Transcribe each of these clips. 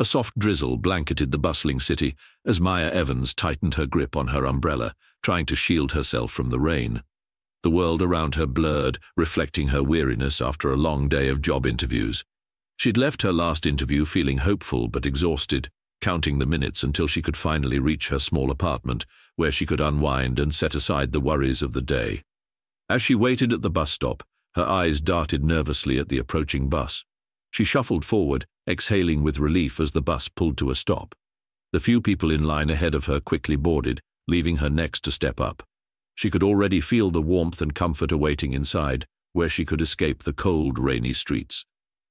A soft drizzle blanketed the bustling city as Maya Evans tightened her grip on her umbrella, trying to shield herself from the rain. The world around her blurred, reflecting her weariness after a long day of job interviews. She'd left her last interview feeling hopeful but exhausted, counting the minutes until she could finally reach her small apartment, where she could unwind and set aside the worries of the day. As she waited at the bus stop, her eyes darted nervously at the approaching bus. She shuffled forward, exhaling with relief as the bus pulled to a stop. The few people in line ahead of her quickly boarded, leaving her next to step up. She could already feel the warmth and comfort awaiting inside, where she could escape the cold, rainy streets.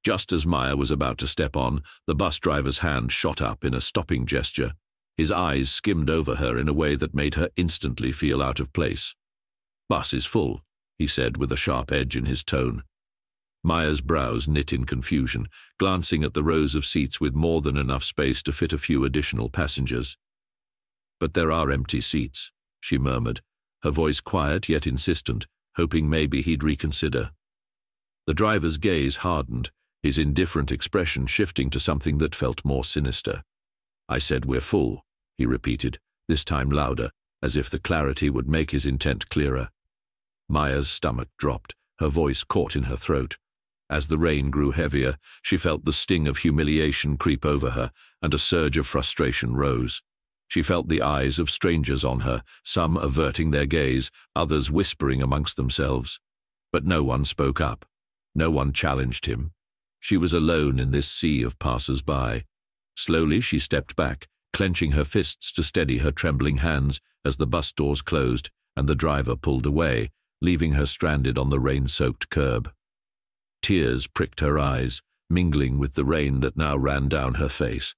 Just as Maya was about to step on, the bus driver's hand shot up in a stopping gesture. His eyes skimmed over her in a way that made her instantly feel out of place. Bus is full, he said with a sharp edge in his tone. Maya's brows knit in confusion, glancing at the rows of seats with more than enough space to fit a few additional passengers. But there are empty seats, she murmured, her voice quiet yet insistent, hoping maybe he'd reconsider. The driver's gaze hardened, his indifferent expression shifting to something that felt more sinister. I said we're full, he repeated, this time louder, as if the clarity would make his intent clearer. Maya's stomach dropped, her voice caught in her throat. As the rain grew heavier, she felt the sting of humiliation creep over her, and a surge of frustration rose. She felt the eyes of strangers on her, some averting their gaze, others whispering amongst themselves. But no one spoke up. No one challenged him. She was alone in this sea of passers-by. Slowly she stepped back, clenching her fists to steady her trembling hands as the bus doors closed and the driver pulled away, leaving her stranded on the rain-soaked curb. Tears pricked her eyes, mingling with the rain that now ran down her face.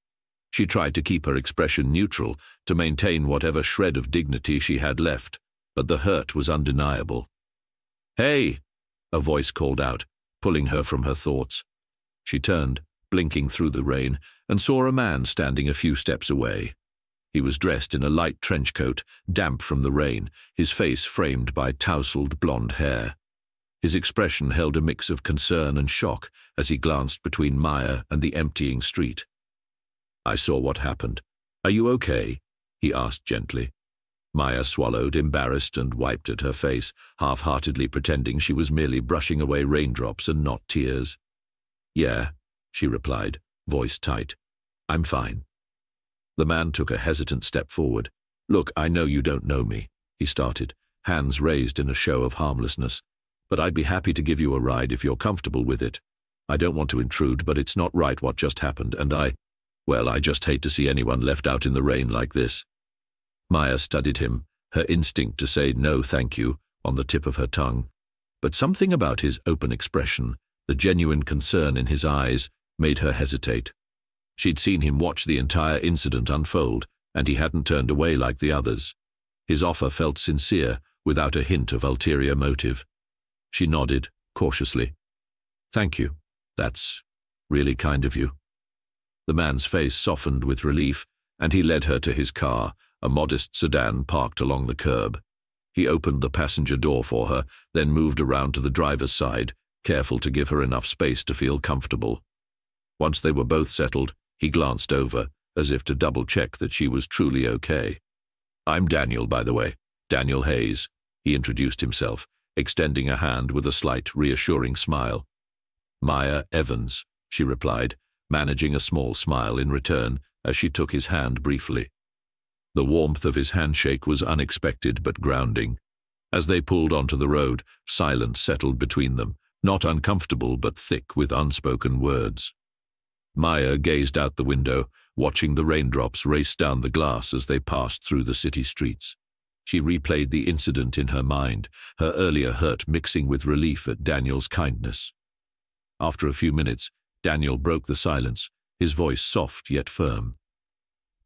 She tried to keep her expression neutral, to maintain whatever shred of dignity she had left, but the hurt was undeniable. Hey! A voice called out, pulling her from her thoughts. She turned, blinking through the rain, and saw a man standing a few steps away. He was dressed in a light trench coat, damp from the rain, his face framed by tousled blonde hair. His expression held a mix of concern and shock as he glanced between Maya and the emptying street. I saw what happened. Are you okay? he asked gently. Maya swallowed, embarrassed, and wiped at her face, half-heartedly pretending she was merely brushing away raindrops and not tears. Yeah, she replied, voice tight. I'm fine. The man took a hesitant step forward. Look, I know you don't know me, he started, hands raised in a show of harmlessness. But I'd be happy to give you a ride if you're comfortable with it. I don't want to intrude, but it's not right what just happened, and I... Well, I just hate to see anyone left out in the rain like this. Maya studied him, her instinct to say no thank you on the tip of her tongue. But something about his open expression, the genuine concern in his eyes made her hesitate. She'd seen him watch the entire incident unfold, and he hadn't turned away like the others. His offer felt sincere, without a hint of ulterior motive. She nodded, cautiously. Thank you. That's really kind of you. The man's face softened with relief, and he led her to his car, a modest sedan parked along the curb. He opened the passenger door for her, then moved around to the driver's side, careful to give her enough space to feel comfortable. Once they were both settled, he glanced over, as if to double-check that she was truly okay. I'm Daniel, by the way, Daniel Hayes, he introduced himself, extending a hand with a slight, reassuring smile. Maya Evans, she replied, managing a small smile in return as she took his hand briefly. The warmth of his handshake was unexpected but grounding. As they pulled onto the road, silence settled between them, not uncomfortable but thick with unspoken words. Maya gazed out the window, watching the raindrops race down the glass as they passed through the city streets. She replayed the incident in her mind, her earlier hurt mixing with relief at Daniel's kindness. After a few minutes, Daniel broke the silence, his voice soft yet firm.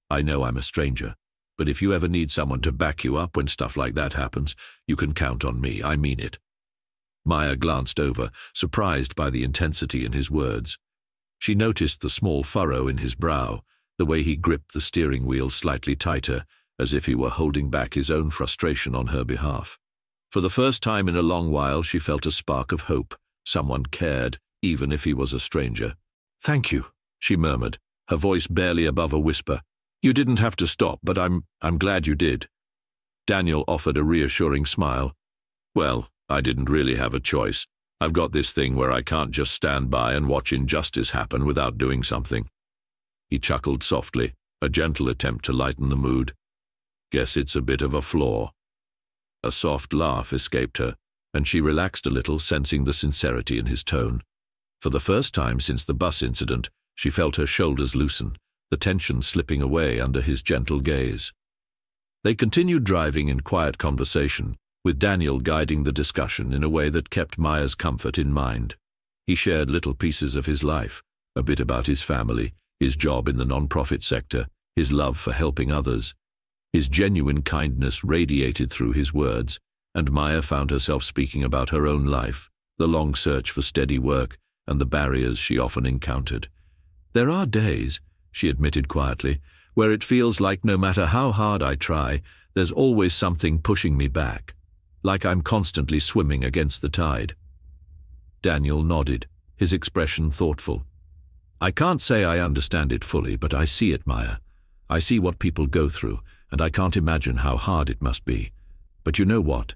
I know I'm a stranger, but if you ever need someone to back you up when stuff like that happens, you can count on me, I mean it. Maya glanced over, surprised by the intensity in his words. She noticed the small furrow in his brow, the way he gripped the steering wheel slightly tighter, as if he were holding back his own frustration on her behalf. For the first time in a long while she felt a spark of hope. Someone cared, even if he was a stranger. Thank you, she murmured, her voice barely above a whisper. You didn't have to stop, but I'm, I'm glad you did. Daniel offered a reassuring smile. Well, I didn't really have a choice. I've got this thing where I can't just stand by and watch injustice happen without doing something. He chuckled softly, a gentle attempt to lighten the mood. Guess it's a bit of a flaw. A soft laugh escaped her, and she relaxed a little, sensing the sincerity in his tone. For the first time since the bus incident, she felt her shoulders loosen, the tension slipping away under his gentle gaze. They continued driving in quiet conversation, with Daniel guiding the discussion in a way that kept Maya's comfort in mind. He shared little pieces of his life, a bit about his family, his job in the non-profit sector, his love for helping others. His genuine kindness radiated through his words, and Maya found herself speaking about her own life, the long search for steady work, and the barriers she often encountered. There are days, she admitted quietly, where it feels like no matter how hard I try, there's always something pushing me back, like I'm constantly swimming against the tide. Daniel nodded, his expression thoughtful. I can't say I understand it fully, but I see it, Maya. I see what people go through, and I can't imagine how hard it must be. But you know what?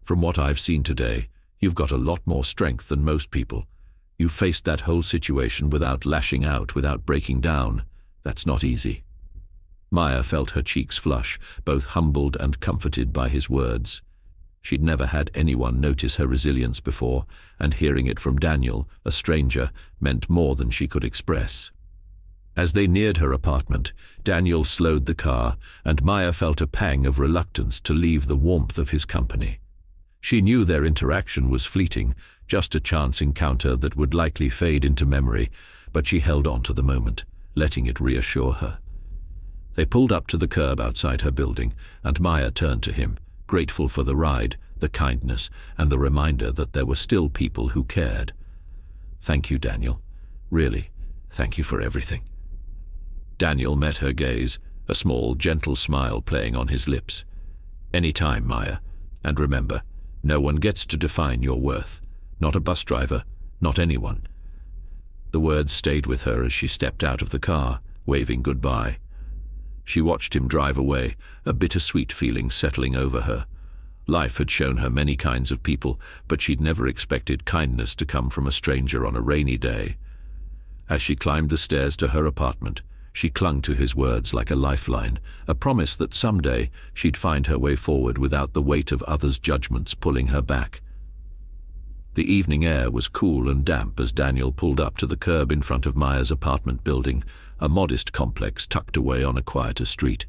From what I've seen today, you've got a lot more strength than most people. You faced that whole situation without lashing out, without breaking down. That's not easy. Maya felt her cheeks flush, both humbled and comforted by his words. She'd never had anyone notice her resilience before, and hearing it from Daniel, a stranger, meant more than she could express. As they neared her apartment, Daniel slowed the car, and Maya felt a pang of reluctance to leave the warmth of his company. She knew their interaction was fleeting, just a chance encounter that would likely fade into memory, but she held on to the moment, letting it reassure her. They pulled up to the curb outside her building, and Maya turned to him, grateful for the ride, the kindness, and the reminder that there were still people who cared. Thank you, Daniel. Really, thank you for everything. Daniel met her gaze, a small, gentle smile playing on his lips. Any time, Maya. And remember, no one gets to define your worth. Not a bus driver, not anyone. The words stayed with her as she stepped out of the car, waving goodbye. She watched him drive away, a bittersweet feeling settling over her. Life had shown her many kinds of people, but she'd never expected kindness to come from a stranger on a rainy day. As she climbed the stairs to her apartment, she clung to his words like a lifeline, a promise that someday she'd find her way forward without the weight of others' judgments pulling her back. The evening air was cool and damp as Daniel pulled up to the curb in front of Maya's apartment building, a modest complex tucked away on a quieter street.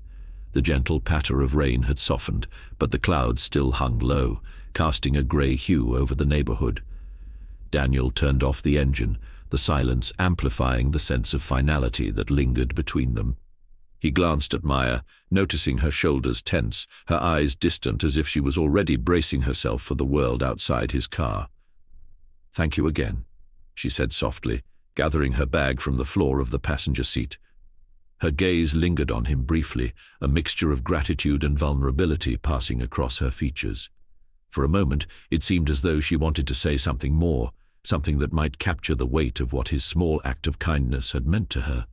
The gentle patter of rain had softened, but the clouds still hung low, casting a grey hue over the neighborhood. Daniel turned off the engine, the silence amplifying the sense of finality that lingered between them. He glanced at Maya, noticing her shoulders tense, her eyes distant as if she was already bracing herself for the world outside his car. Thank you again, she said softly, gathering her bag from the floor of the passenger seat. Her gaze lingered on him briefly, a mixture of gratitude and vulnerability passing across her features. For a moment, it seemed as though she wanted to say something more, something that might capture the weight of what his small act of kindness had meant to her.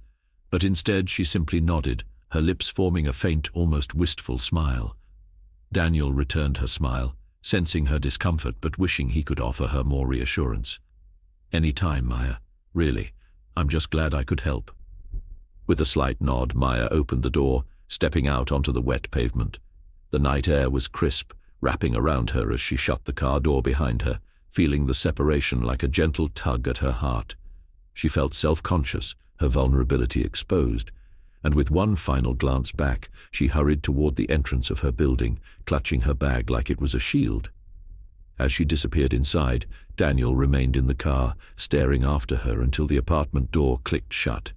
But instead she simply nodded, her lips forming a faint, almost wistful smile. Daniel returned her smile, sensing her discomfort but wishing he could offer her more reassurance. Any time, Maya. Really. I'm just glad I could help. With a slight nod, Maya opened the door, stepping out onto the wet pavement. The night air was crisp, wrapping around her as she shut the car door behind her, feeling the separation like a gentle tug at her heart. She felt self-conscious, her vulnerability exposed, and with one final glance back, she hurried toward the entrance of her building, clutching her bag like it was a shield. As she disappeared inside, Daniel remained in the car, staring after her until the apartment door clicked shut.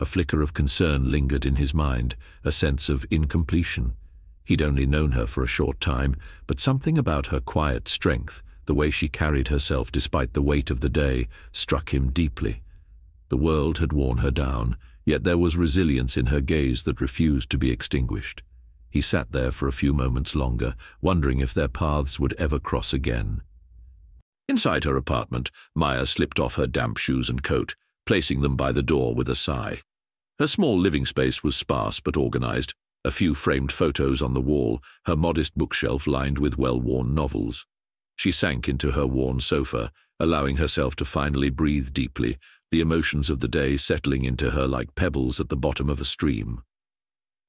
A flicker of concern lingered in his mind, a sense of incompletion. He'd only known her for a short time, but something about her quiet strength, the way she carried herself despite the weight of the day, struck him deeply. The world had worn her down, yet there was resilience in her gaze that refused to be extinguished. He sat there for a few moments longer, wondering if their paths would ever cross again. Inside her apartment, Maya slipped off her damp shoes and coat, placing them by the door with a sigh. Her small living space was sparse but organized, a few framed photos on the wall, her modest bookshelf lined with well-worn novels. She sank into her worn sofa, allowing herself to finally breathe deeply, the emotions of the day settling into her like pebbles at the bottom of a stream.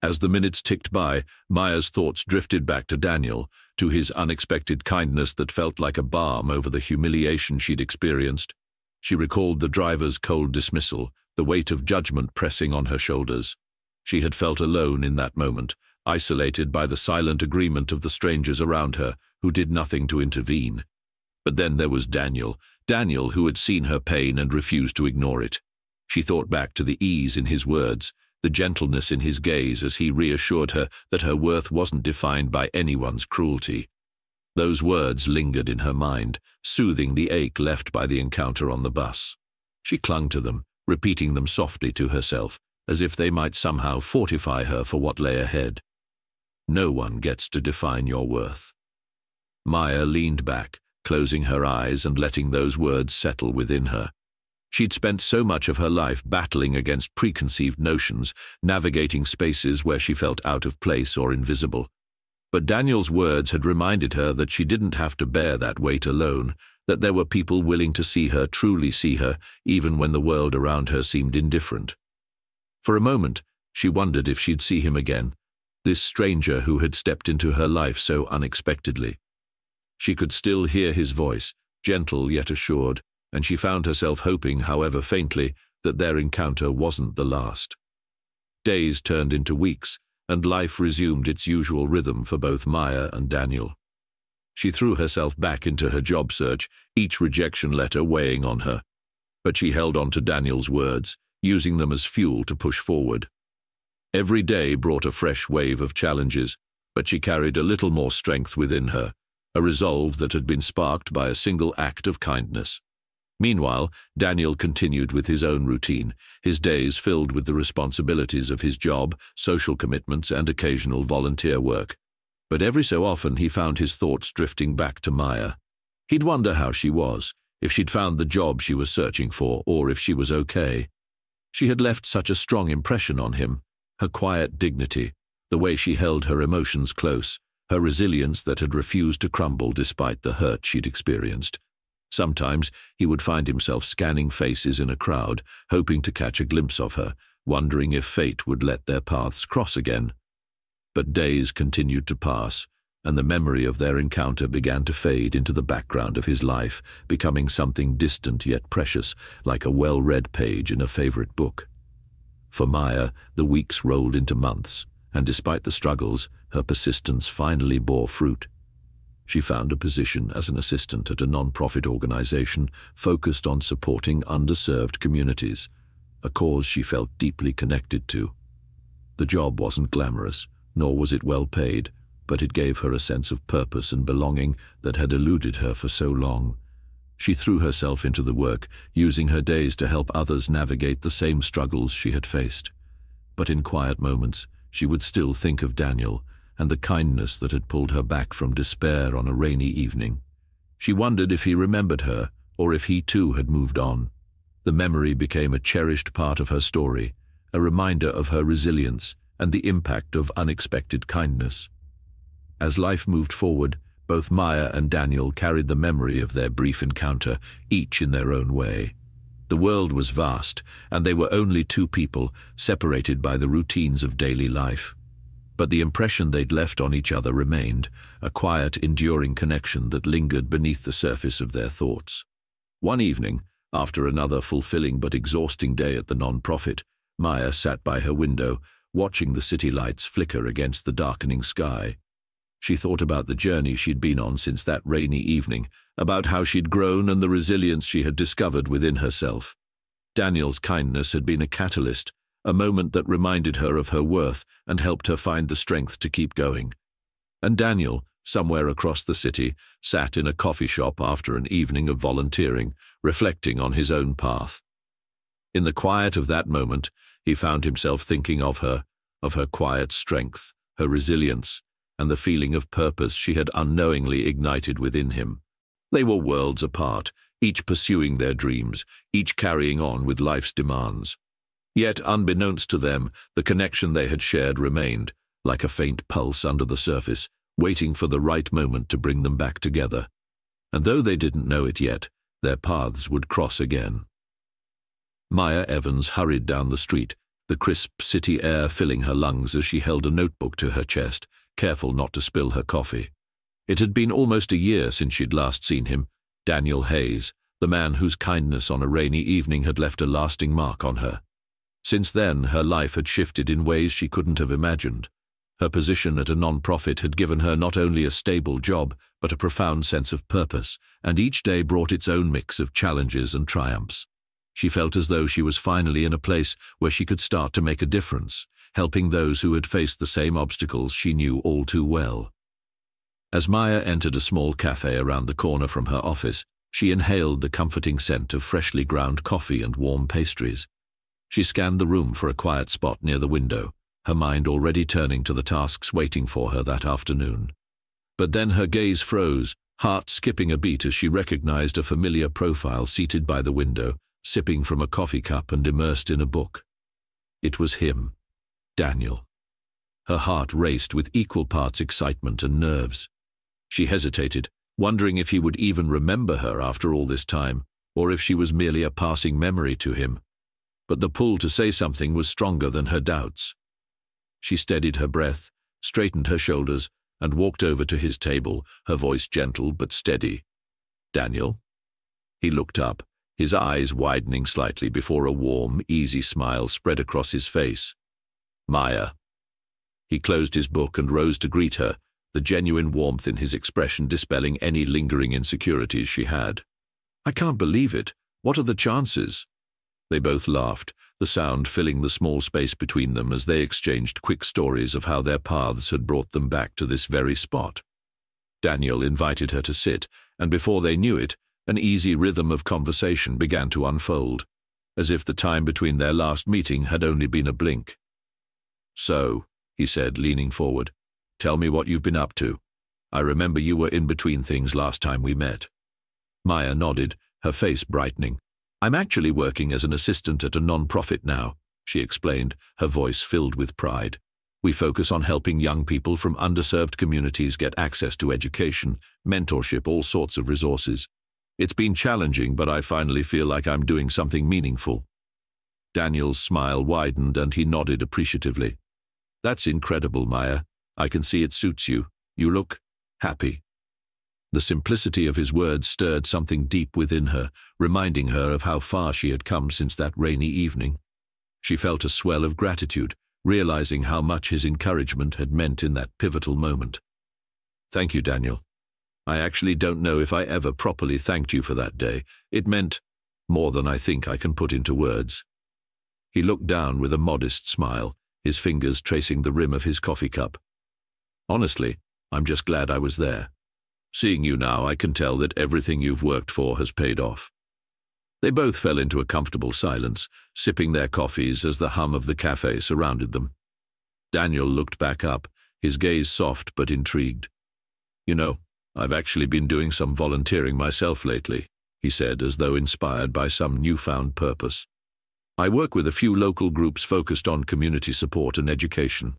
As the minutes ticked by, Maya's thoughts drifted back to Daniel, to his unexpected kindness that felt like a balm over the humiliation she'd experienced. She recalled the driver's cold dismissal, the weight of judgment pressing on her shoulders. She had felt alone in that moment, isolated by the silent agreement of the strangers around her, who did nothing to intervene. But then there was Daniel, Daniel who had seen her pain and refused to ignore it. She thought back to the ease in his words, the gentleness in his gaze as he reassured her that her worth wasn't defined by anyone's cruelty. Those words lingered in her mind, soothing the ache left by the encounter on the bus. She clung to them, repeating them softly to herself, as if they might somehow fortify her for what lay ahead. No one gets to define your worth. Maya leaned back, closing her eyes and letting those words settle within her. She'd spent so much of her life battling against preconceived notions, navigating spaces where she felt out of place or invisible. But Daniel's words had reminded her that she didn't have to bear that weight alone, that there were people willing to see her, truly see her, even when the world around her seemed indifferent. For a moment, she wondered if she'd see him again, this stranger who had stepped into her life so unexpectedly. She could still hear his voice, gentle yet assured, and she found herself hoping, however faintly, that their encounter wasn't the last. Days turned into weeks, and life resumed its usual rhythm for both Maya and Daniel. She threw herself back into her job search, each rejection letter weighing on her. But she held on to Daniel's words, using them as fuel to push forward. Every day brought a fresh wave of challenges, but she carried a little more strength within her, a resolve that had been sparked by a single act of kindness. Meanwhile, Daniel continued with his own routine, his days filled with the responsibilities of his job, social commitments, and occasional volunteer work. But every so often he found his thoughts drifting back to Maya. He'd wonder how she was, if she'd found the job she was searching for, or if she was okay. She had left such a strong impression on him, her quiet dignity, the way she held her emotions close, her resilience that had refused to crumble despite the hurt she'd experienced. Sometimes he would find himself scanning faces in a crowd, hoping to catch a glimpse of her, wondering if fate would let their paths cross again. But days continued to pass, and the memory of their encounter began to fade into the background of his life, becoming something distant yet precious, like a well-read page in a favorite book. For Maya, the weeks rolled into months, and despite the struggles, her persistence finally bore fruit. She found a position as an assistant at a non-profit organization focused on supporting underserved communities, a cause she felt deeply connected to. The job wasn't glamorous, nor was it well paid, but it gave her a sense of purpose and belonging that had eluded her for so long. She threw herself into the work, using her days to help others navigate the same struggles she had faced. But in quiet moments, she would still think of Daniel and the kindness that had pulled her back from despair on a rainy evening. She wondered if he remembered her, or if he too had moved on. The memory became a cherished part of her story, a reminder of her resilience and the impact of unexpected kindness. As life moved forward, both Maya and Daniel carried the memory of their brief encounter, each in their own way. The world was vast, and they were only two people, separated by the routines of daily life but the impression they'd left on each other remained, a quiet, enduring connection that lingered beneath the surface of their thoughts. One evening, after another fulfilling but exhausting day at the non-profit, Maya sat by her window, watching the city lights flicker against the darkening sky. She thought about the journey she'd been on since that rainy evening, about how she'd grown and the resilience she had discovered within herself. Daniel's kindness had been a catalyst, a moment that reminded her of her worth and helped her find the strength to keep going. And Daniel, somewhere across the city, sat in a coffee shop after an evening of volunteering, reflecting on his own path. In the quiet of that moment, he found himself thinking of her, of her quiet strength, her resilience, and the feeling of purpose she had unknowingly ignited within him. They were worlds apart, each pursuing their dreams, each carrying on with life's demands. Yet, unbeknownst to them, the connection they had shared remained, like a faint pulse under the surface, waiting for the right moment to bring them back together. And though they didn't know it yet, their paths would cross again. Maya Evans hurried down the street, the crisp city air filling her lungs as she held a notebook to her chest, careful not to spill her coffee. It had been almost a year since she'd last seen him, Daniel Hayes, the man whose kindness on a rainy evening had left a lasting mark on her. Since then, her life had shifted in ways she couldn't have imagined. Her position at a non-profit had given her not only a stable job, but a profound sense of purpose, and each day brought its own mix of challenges and triumphs. She felt as though she was finally in a place where she could start to make a difference, helping those who had faced the same obstacles she knew all too well. As Maya entered a small cafe around the corner from her office, she inhaled the comforting scent of freshly ground coffee and warm pastries. She scanned the room for a quiet spot near the window, her mind already turning to the tasks waiting for her that afternoon. But then her gaze froze, heart skipping a beat as she recognized a familiar profile seated by the window, sipping from a coffee cup and immersed in a book. It was him, Daniel. Her heart raced with equal parts excitement and nerves. She hesitated, wondering if he would even remember her after all this time, or if she was merely a passing memory to him. But the pull to say something was stronger than her doubts. She steadied her breath, straightened her shoulders, and walked over to his table, her voice gentle but steady. Daniel? He looked up, his eyes widening slightly before a warm, easy smile spread across his face. Maya. He closed his book and rose to greet her, the genuine warmth in his expression dispelling any lingering insecurities she had. I can't believe it. What are the chances? They both laughed, the sound filling the small space between them as they exchanged quick stories of how their paths had brought them back to this very spot. Daniel invited her to sit, and before they knew it, an easy rhythm of conversation began to unfold, as if the time between their last meeting had only been a blink. So, he said, leaning forward, tell me what you've been up to. I remember you were in between things last time we met. Maya nodded, her face brightening. I'm actually working as an assistant at a non-profit now, she explained, her voice filled with pride. We focus on helping young people from underserved communities get access to education, mentorship, all sorts of resources. It's been challenging, but I finally feel like I'm doing something meaningful. Daniel's smile widened and he nodded appreciatively. That's incredible, Maya. I can see it suits you. You look happy. The simplicity of his words stirred something deep within her, reminding her of how far she had come since that rainy evening. She felt a swell of gratitude, realizing how much his encouragement had meant in that pivotal moment. Thank you, Daniel. I actually don't know if I ever properly thanked you for that day. It meant more than I think I can put into words. He looked down with a modest smile, his fingers tracing the rim of his coffee cup. Honestly, I'm just glad I was there. Seeing you now, I can tell that everything you've worked for has paid off. They both fell into a comfortable silence, sipping their coffees as the hum of the cafe surrounded them. Daniel looked back up, his gaze soft but intrigued. You know, I've actually been doing some volunteering myself lately, he said, as though inspired by some newfound purpose. I work with a few local groups focused on community support and education.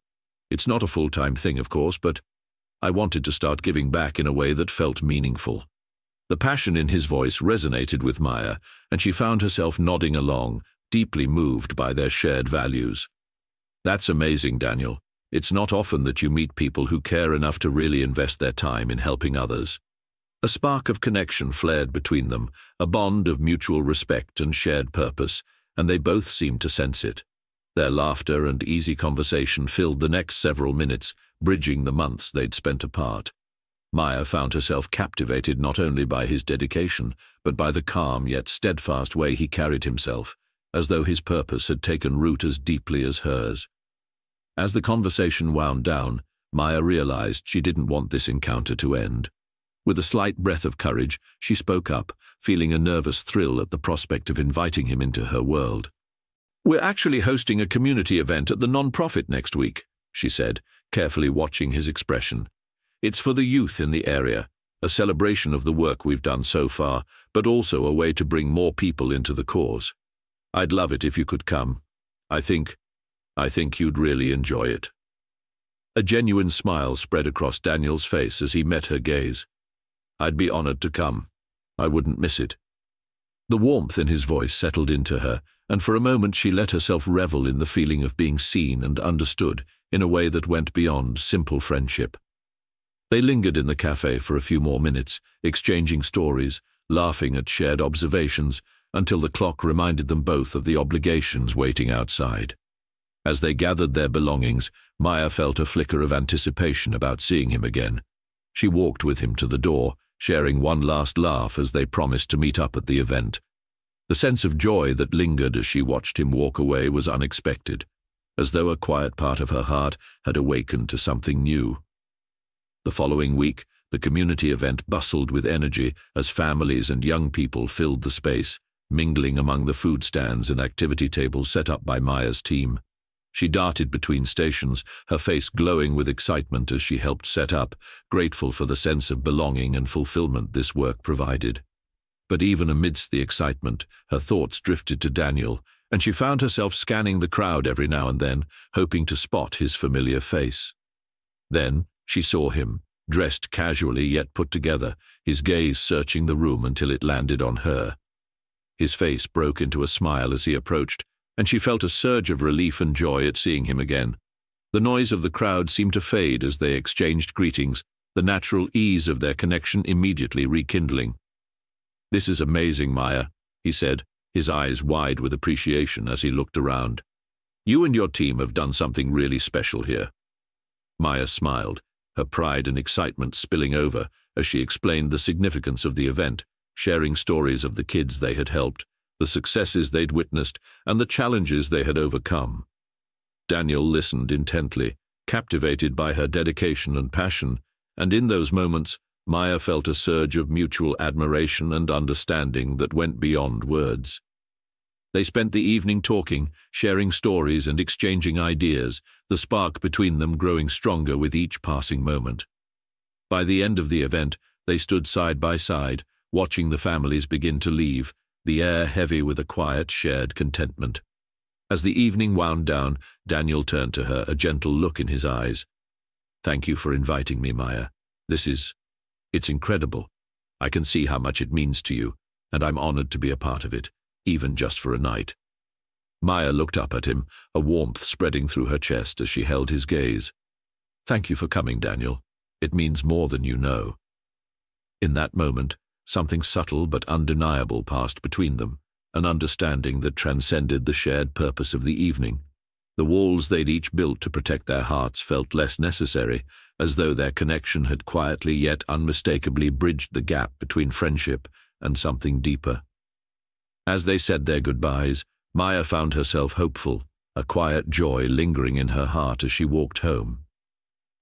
It's not a full-time thing, of course, but I wanted to start giving back in a way that felt meaningful. The passion in his voice resonated with Maya, and she found herself nodding along, deeply moved by their shared values. That's amazing, Daniel. It's not often that you meet people who care enough to really invest their time in helping others. A spark of connection flared between them, a bond of mutual respect and shared purpose, and they both seemed to sense it. Their laughter and easy conversation filled the next several minutes, bridging the months they'd spent apart. Maya found herself captivated not only by his dedication, but by the calm yet steadfast way he carried himself, as though his purpose had taken root as deeply as hers. As the conversation wound down, Maya realized she didn't want this encounter to end. With a slight breath of courage, she spoke up, feeling a nervous thrill at the prospect of inviting him into her world. We're actually hosting a community event at the non-profit next week, she said, carefully watching his expression. It's for the youth in the area, a celebration of the work we've done so far, but also a way to bring more people into the cause. I'd love it if you could come. I think, I think you'd really enjoy it. A genuine smile spread across Daniel's face as he met her gaze. I'd be honored to come. I wouldn't miss it. The warmth in his voice settled into her, and for a moment she let herself revel in the feeling of being seen and understood in a way that went beyond simple friendship. They lingered in the cafe for a few more minutes, exchanging stories, laughing at shared observations, until the clock reminded them both of the obligations waiting outside. As they gathered their belongings, Maya felt a flicker of anticipation about seeing him again. She walked with him to the door, sharing one last laugh as they promised to meet up at the event. The sense of joy that lingered as she watched him walk away was unexpected, as though a quiet part of her heart had awakened to something new. The following week, the community event bustled with energy as families and young people filled the space, mingling among the food stands and activity tables set up by Maya's team. She darted between stations, her face glowing with excitement as she helped set up, grateful for the sense of belonging and fulfillment this work provided. But even amidst the excitement, her thoughts drifted to Daniel, and she found herself scanning the crowd every now and then, hoping to spot his familiar face. Then she saw him, dressed casually yet put together, his gaze searching the room until it landed on her. His face broke into a smile as he approached, and she felt a surge of relief and joy at seeing him again. The noise of the crowd seemed to fade as they exchanged greetings, the natural ease of their connection immediately rekindling. This is amazing, Maya, he said, his eyes wide with appreciation as he looked around. You and your team have done something really special here. Maya smiled, her pride and excitement spilling over as she explained the significance of the event, sharing stories of the kids they had helped, the successes they'd witnessed, and the challenges they had overcome. Daniel listened intently, captivated by her dedication and passion, and in those moments, Maya felt a surge of mutual admiration and understanding that went beyond words. They spent the evening talking, sharing stories and exchanging ideas, the spark between them growing stronger with each passing moment. By the end of the event, they stood side by side, watching the families begin to leave, the air heavy with a quiet, shared contentment. As the evening wound down, Daniel turned to her, a gentle look in his eyes. Thank you for inviting me, Maya. This is... it's incredible. I can see how much it means to you, and I'm honored to be a part of it, even just for a night. Maya looked up at him, a warmth spreading through her chest as she held his gaze. Thank you for coming, Daniel. It means more than you know. In that moment, Something subtle but undeniable passed between them, an understanding that transcended the shared purpose of the evening. The walls they'd each built to protect their hearts felt less necessary, as though their connection had quietly yet unmistakably bridged the gap between friendship and something deeper. As they said their goodbyes, Maya found herself hopeful, a quiet joy lingering in her heart as she walked home.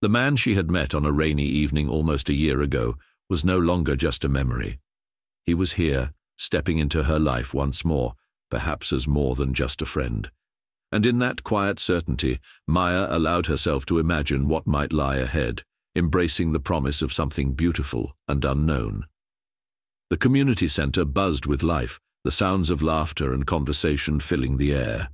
The man she had met on a rainy evening almost a year ago was no longer just a memory. He was here, stepping into her life once more, perhaps as more than just a friend. And in that quiet certainty, Maya allowed herself to imagine what might lie ahead, embracing the promise of something beautiful and unknown. The community center buzzed with life, the sounds of laughter and conversation filling the air.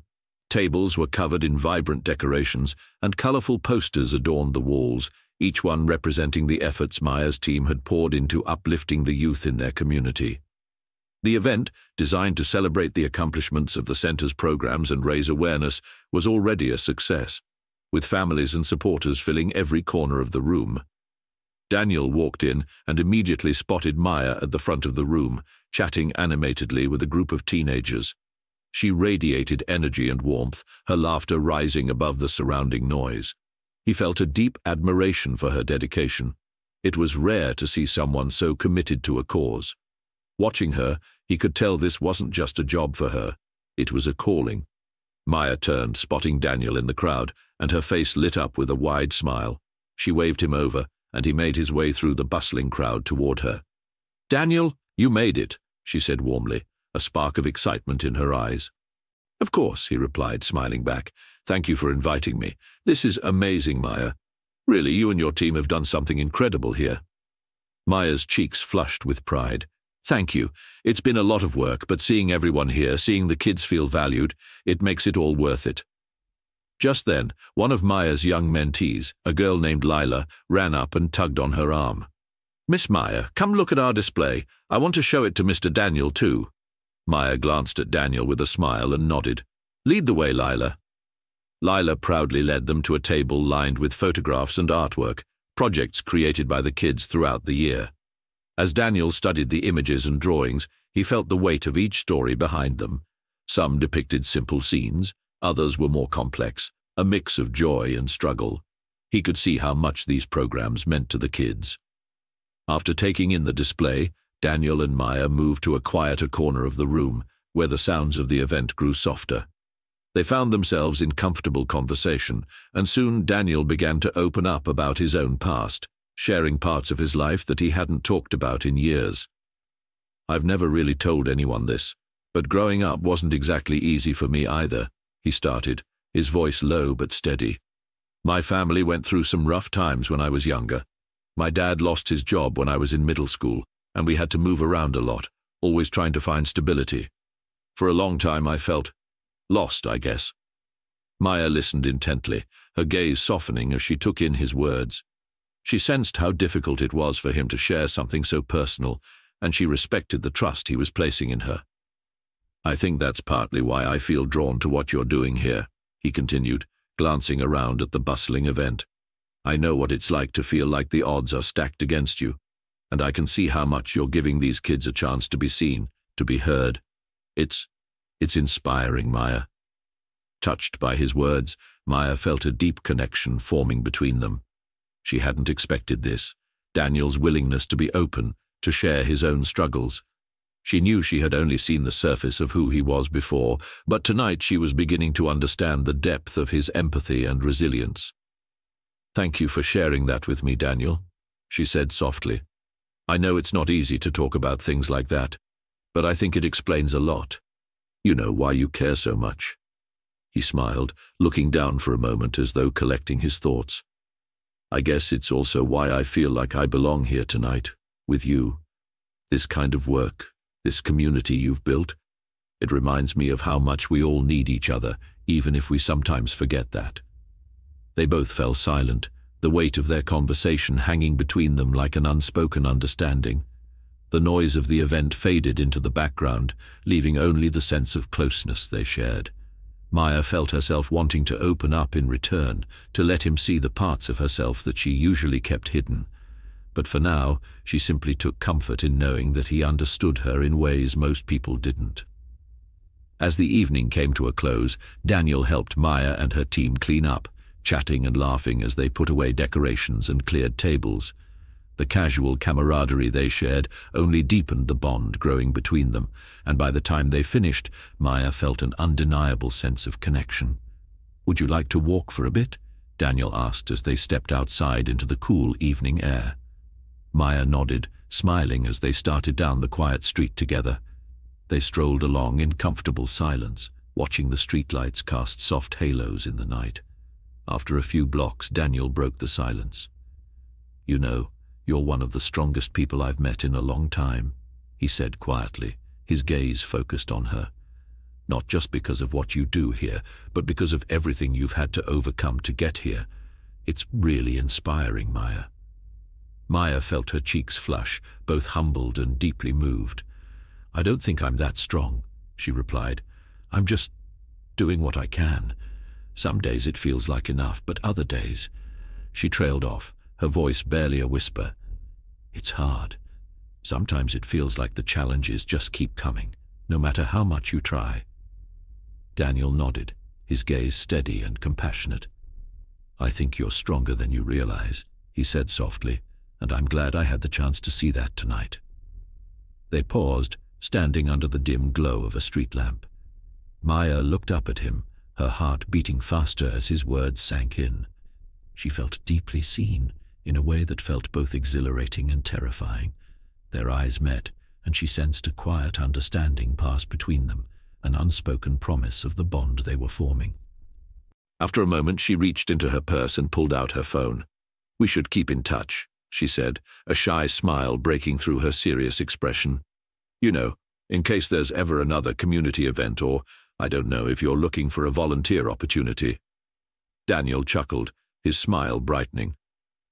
Tables were covered in vibrant decorations, and colorful posters adorned the walls, each one representing the efforts Maya's team had poured into uplifting the youth in their community. The event, designed to celebrate the accomplishments of the center's programs and raise awareness, was already a success, with families and supporters filling every corner of the room. Daniel walked in and immediately spotted Maya at the front of the room, chatting animatedly with a group of teenagers. She radiated energy and warmth, her laughter rising above the surrounding noise. He felt a deep admiration for her dedication. It was rare to see someone so committed to a cause. Watching her, he could tell this wasn't just a job for her. It was a calling. Maya turned, spotting Daniel in the crowd, and her face lit up with a wide smile. She waved him over, and he made his way through the bustling crowd toward her. Daniel, you made it, she said warmly, a spark of excitement in her eyes. Of course, he replied, smiling back. Thank you for inviting me. This is amazing, Maya. Really, you and your team have done something incredible here. Maya's cheeks flushed with pride. Thank you. It's been a lot of work, but seeing everyone here, seeing the kids feel valued, it makes it all worth it. Just then, one of Maya's young mentees, a girl named Lila, ran up and tugged on her arm. Miss Maya, come look at our display. I want to show it to Mr. Daniel, too. Maya glanced at Daniel with a smile and nodded. Lead the way, Lila. Lila proudly led them to a table lined with photographs and artwork, projects created by the kids throughout the year. As Daniel studied the images and drawings, he felt the weight of each story behind them. Some depicted simple scenes, others were more complex, a mix of joy and struggle. He could see how much these programs meant to the kids. After taking in the display, Daniel and Maya moved to a quieter corner of the room, where the sounds of the event grew softer. They found themselves in comfortable conversation, and soon Daniel began to open up about his own past, sharing parts of his life that he hadn't talked about in years. I've never really told anyone this, but growing up wasn't exactly easy for me either, he started, his voice low but steady. My family went through some rough times when I was younger, my dad lost his job when I was in middle school, and we had to move around a lot, always trying to find stability. For a long time I felt lost, I guess. Maya listened intently, her gaze softening as she took in his words. She sensed how difficult it was for him to share something so personal, and she respected the trust he was placing in her. I think that's partly why I feel drawn to what you're doing here, he continued, glancing around at the bustling event. I know what it's like to feel like the odds are stacked against you, and I can see how much you're giving these kids a chance to be seen, to be heard. It's, it's inspiring, Maya. Touched by his words, Maya felt a deep connection forming between them. She hadn't expected this, Daniel's willingness to be open, to share his own struggles. She knew she had only seen the surface of who he was before, but tonight she was beginning to understand the depth of his empathy and resilience. Thank you for sharing that with me, Daniel, she said softly. I know it's not easy to talk about things like that, but I think it explains a lot. You know why you care so much. He smiled, looking down for a moment as though collecting his thoughts. I guess it's also why I feel like I belong here tonight, with you. This kind of work, this community you've built, it reminds me of how much we all need each other, even if we sometimes forget that. They both fell silent, the weight of their conversation hanging between them like an unspoken understanding. The noise of the event faded into the background, leaving only the sense of closeness they shared. Maya felt herself wanting to open up in return, to let him see the parts of herself that she usually kept hidden. But for now, she simply took comfort in knowing that he understood her in ways most people didn't. As the evening came to a close, Daniel helped Maya and her team clean up, chatting and laughing as they put away decorations and cleared tables. The casual camaraderie they shared only deepened the bond growing between them, and by the time they finished, Maya felt an undeniable sense of connection. Would you like to walk for a bit? Daniel asked as they stepped outside into the cool evening air. Maya nodded, smiling as they started down the quiet street together. They strolled along in comfortable silence, watching the streetlights cast soft halos in the night. After a few blocks, Daniel broke the silence. You know, you're one of the strongest people I've met in a long time, he said quietly, his gaze focused on her. Not just because of what you do here, but because of everything you've had to overcome to get here. It's really inspiring, Maya. Maya felt her cheeks flush, both humbled and deeply moved. I don't think I'm that strong, she replied. I'm just doing what I can. Some days it feels like enough, but other days... She trailed off, her voice barely a whisper. It's hard. Sometimes it feels like the challenges just keep coming, no matter how much you try. Daniel nodded, his gaze steady and compassionate. I think you're stronger than you realize, he said softly, and I'm glad I had the chance to see that tonight. They paused, standing under the dim glow of a street lamp. Maya looked up at him, her heart beating faster as his words sank in. She felt deeply seen, in a way that felt both exhilarating and terrifying. Their eyes met, and she sensed a quiet understanding pass between them, an unspoken promise of the bond they were forming. After a moment, she reached into her purse and pulled out her phone. We should keep in touch, she said, a shy smile breaking through her serious expression. You know, in case there's ever another community event or, I don't know, if you're looking for a volunteer opportunity. Daniel chuckled, his smile brightening.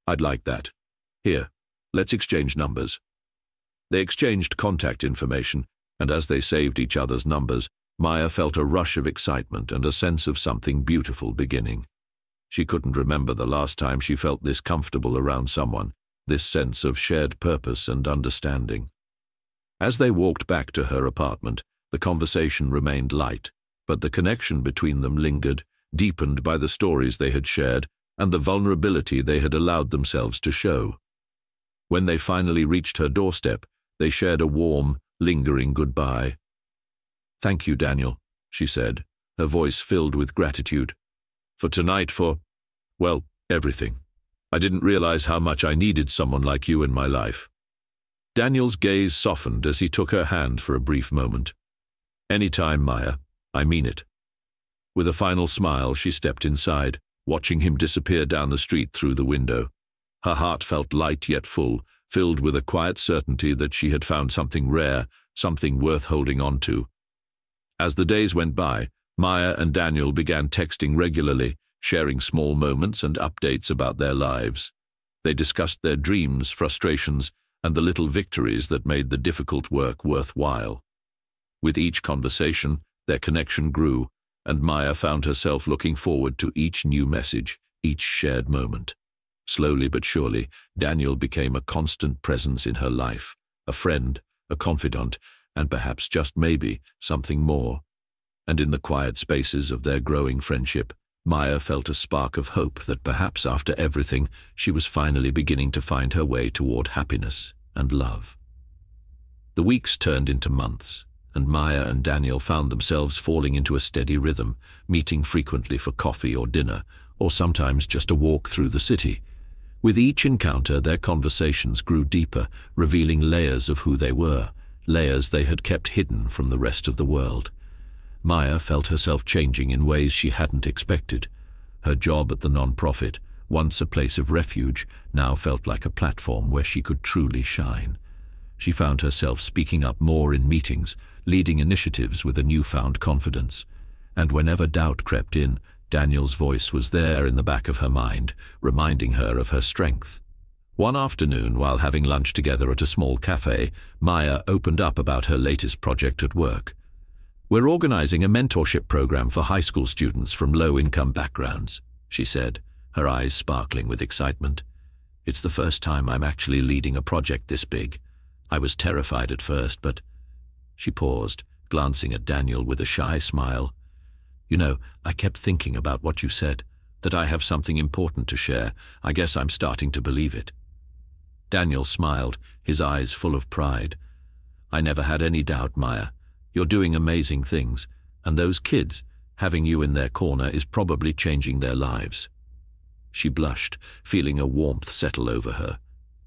I'd like that. Here, let's exchange numbers. They exchanged contact information, and as they saved each other's numbers, Maya felt a rush of excitement and a sense of something beautiful beginning. She couldn't remember the last time she felt this comfortable around someone, this sense of shared purpose and understanding. As they walked back to her apartment, the conversation remained light, but the connection between them lingered, deepened by the stories they had shared and the vulnerability they had allowed themselves to show. When they finally reached her doorstep, they shared a warm, lingering goodbye. Thank you, Daniel, she said, her voice filled with gratitude. For tonight, for, well, everything. I didn't realize how much I needed someone like you in my life. Daniel's gaze softened as he took her hand for a brief moment. Any time, Maya. I mean it. With a final smile, she stepped inside, watching him disappear down the street through the window. Her heart felt light yet full, filled with a quiet certainty that she had found something rare, something worth holding on to. As the days went by, Maya and Daniel began texting regularly, sharing small moments and updates about their lives. They discussed their dreams, frustrations, and the little victories that made the difficult work worthwhile. With each conversation, their connection grew, and Maya found herself looking forward to each new message, each shared moment. Slowly but surely, Daniel became a constant presence in her life, a friend, a confidant, and perhaps just maybe something more. And in the quiet spaces of their growing friendship, Maya felt a spark of hope that perhaps after everything, she was finally beginning to find her way toward happiness and love. The weeks turned into months, and Maya and Daniel found themselves falling into a steady rhythm, meeting frequently for coffee or dinner, or sometimes just a walk through the city. With each encounter, their conversations grew deeper, revealing layers of who they were, layers they had kept hidden from the rest of the world. Maya felt herself changing in ways she hadn't expected. Her job at the non-profit, once a place of refuge, now felt like a platform where she could truly shine. She found herself speaking up more in meetings, leading initiatives with a newfound confidence. And whenever doubt crept in, Daniel's voice was there in the back of her mind, reminding her of her strength. One afternoon, while having lunch together at a small cafe, Maya opened up about her latest project at work. We're organizing a mentorship program for high school students from low-income backgrounds, she said, her eyes sparkling with excitement. It's the first time I'm actually leading a project this big. I was terrified at first, but she paused, glancing at Daniel with a shy smile. You know, I kept thinking about what you said, that I have something important to share. I guess I'm starting to believe it. Daniel smiled, his eyes full of pride. I never had any doubt, Maya. You're doing amazing things, and those kids, having you in their corner is probably changing their lives. She blushed, feeling a warmth settle over her.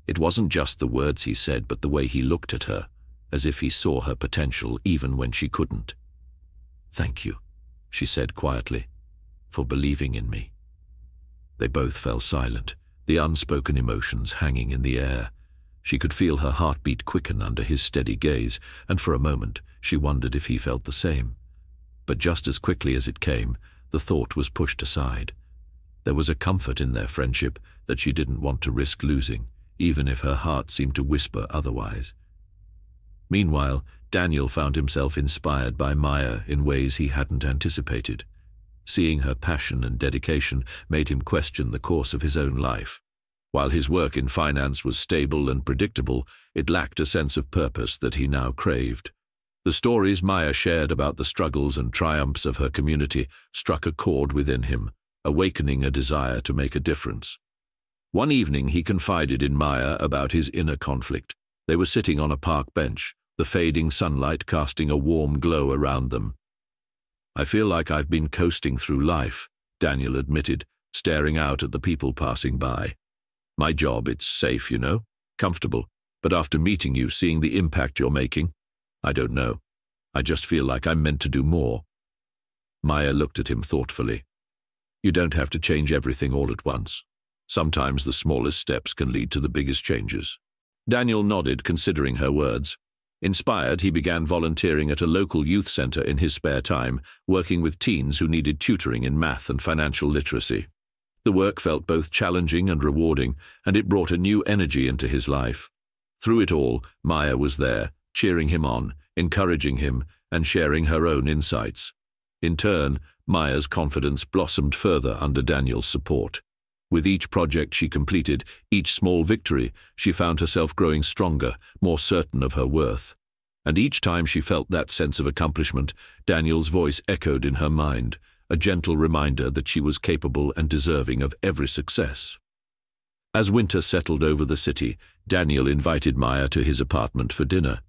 It wasn't just the words he said, but the way he looked at her as if he saw her potential even when she couldn't. Thank you, she said quietly, for believing in me. They both fell silent, the unspoken emotions hanging in the air. She could feel her heartbeat quicken under his steady gaze, and for a moment she wondered if he felt the same. But just as quickly as it came, the thought was pushed aside. There was a comfort in their friendship that she didn't want to risk losing, even if her heart seemed to whisper otherwise. Meanwhile, Daniel found himself inspired by Maya in ways he hadn't anticipated. Seeing her passion and dedication made him question the course of his own life. While his work in finance was stable and predictable, it lacked a sense of purpose that he now craved. The stories Maya shared about the struggles and triumphs of her community struck a chord within him, awakening a desire to make a difference. One evening he confided in Maya about his inner conflict. They were sitting on a park bench, the fading sunlight casting a warm glow around them. I feel like I've been coasting through life, Daniel admitted, staring out at the people passing by. My job, it's safe, you know, comfortable, but after meeting you, seeing the impact you're making, I don't know. I just feel like I'm meant to do more. Maya looked at him thoughtfully. You don't have to change everything all at once. Sometimes the smallest steps can lead to the biggest changes. Daniel nodded, considering her words. Inspired, he began volunteering at a local youth center in his spare time, working with teens who needed tutoring in math and financial literacy. The work felt both challenging and rewarding, and it brought a new energy into his life. Through it all, Maya was there, cheering him on, encouraging him, and sharing her own insights. In turn, Maya's confidence blossomed further under Daniel's support. With each project she completed, each small victory, she found herself growing stronger, more certain of her worth. And each time she felt that sense of accomplishment, Daniel's voice echoed in her mind, a gentle reminder that she was capable and deserving of every success. As winter settled over the city, Daniel invited Maya to his apartment for dinner.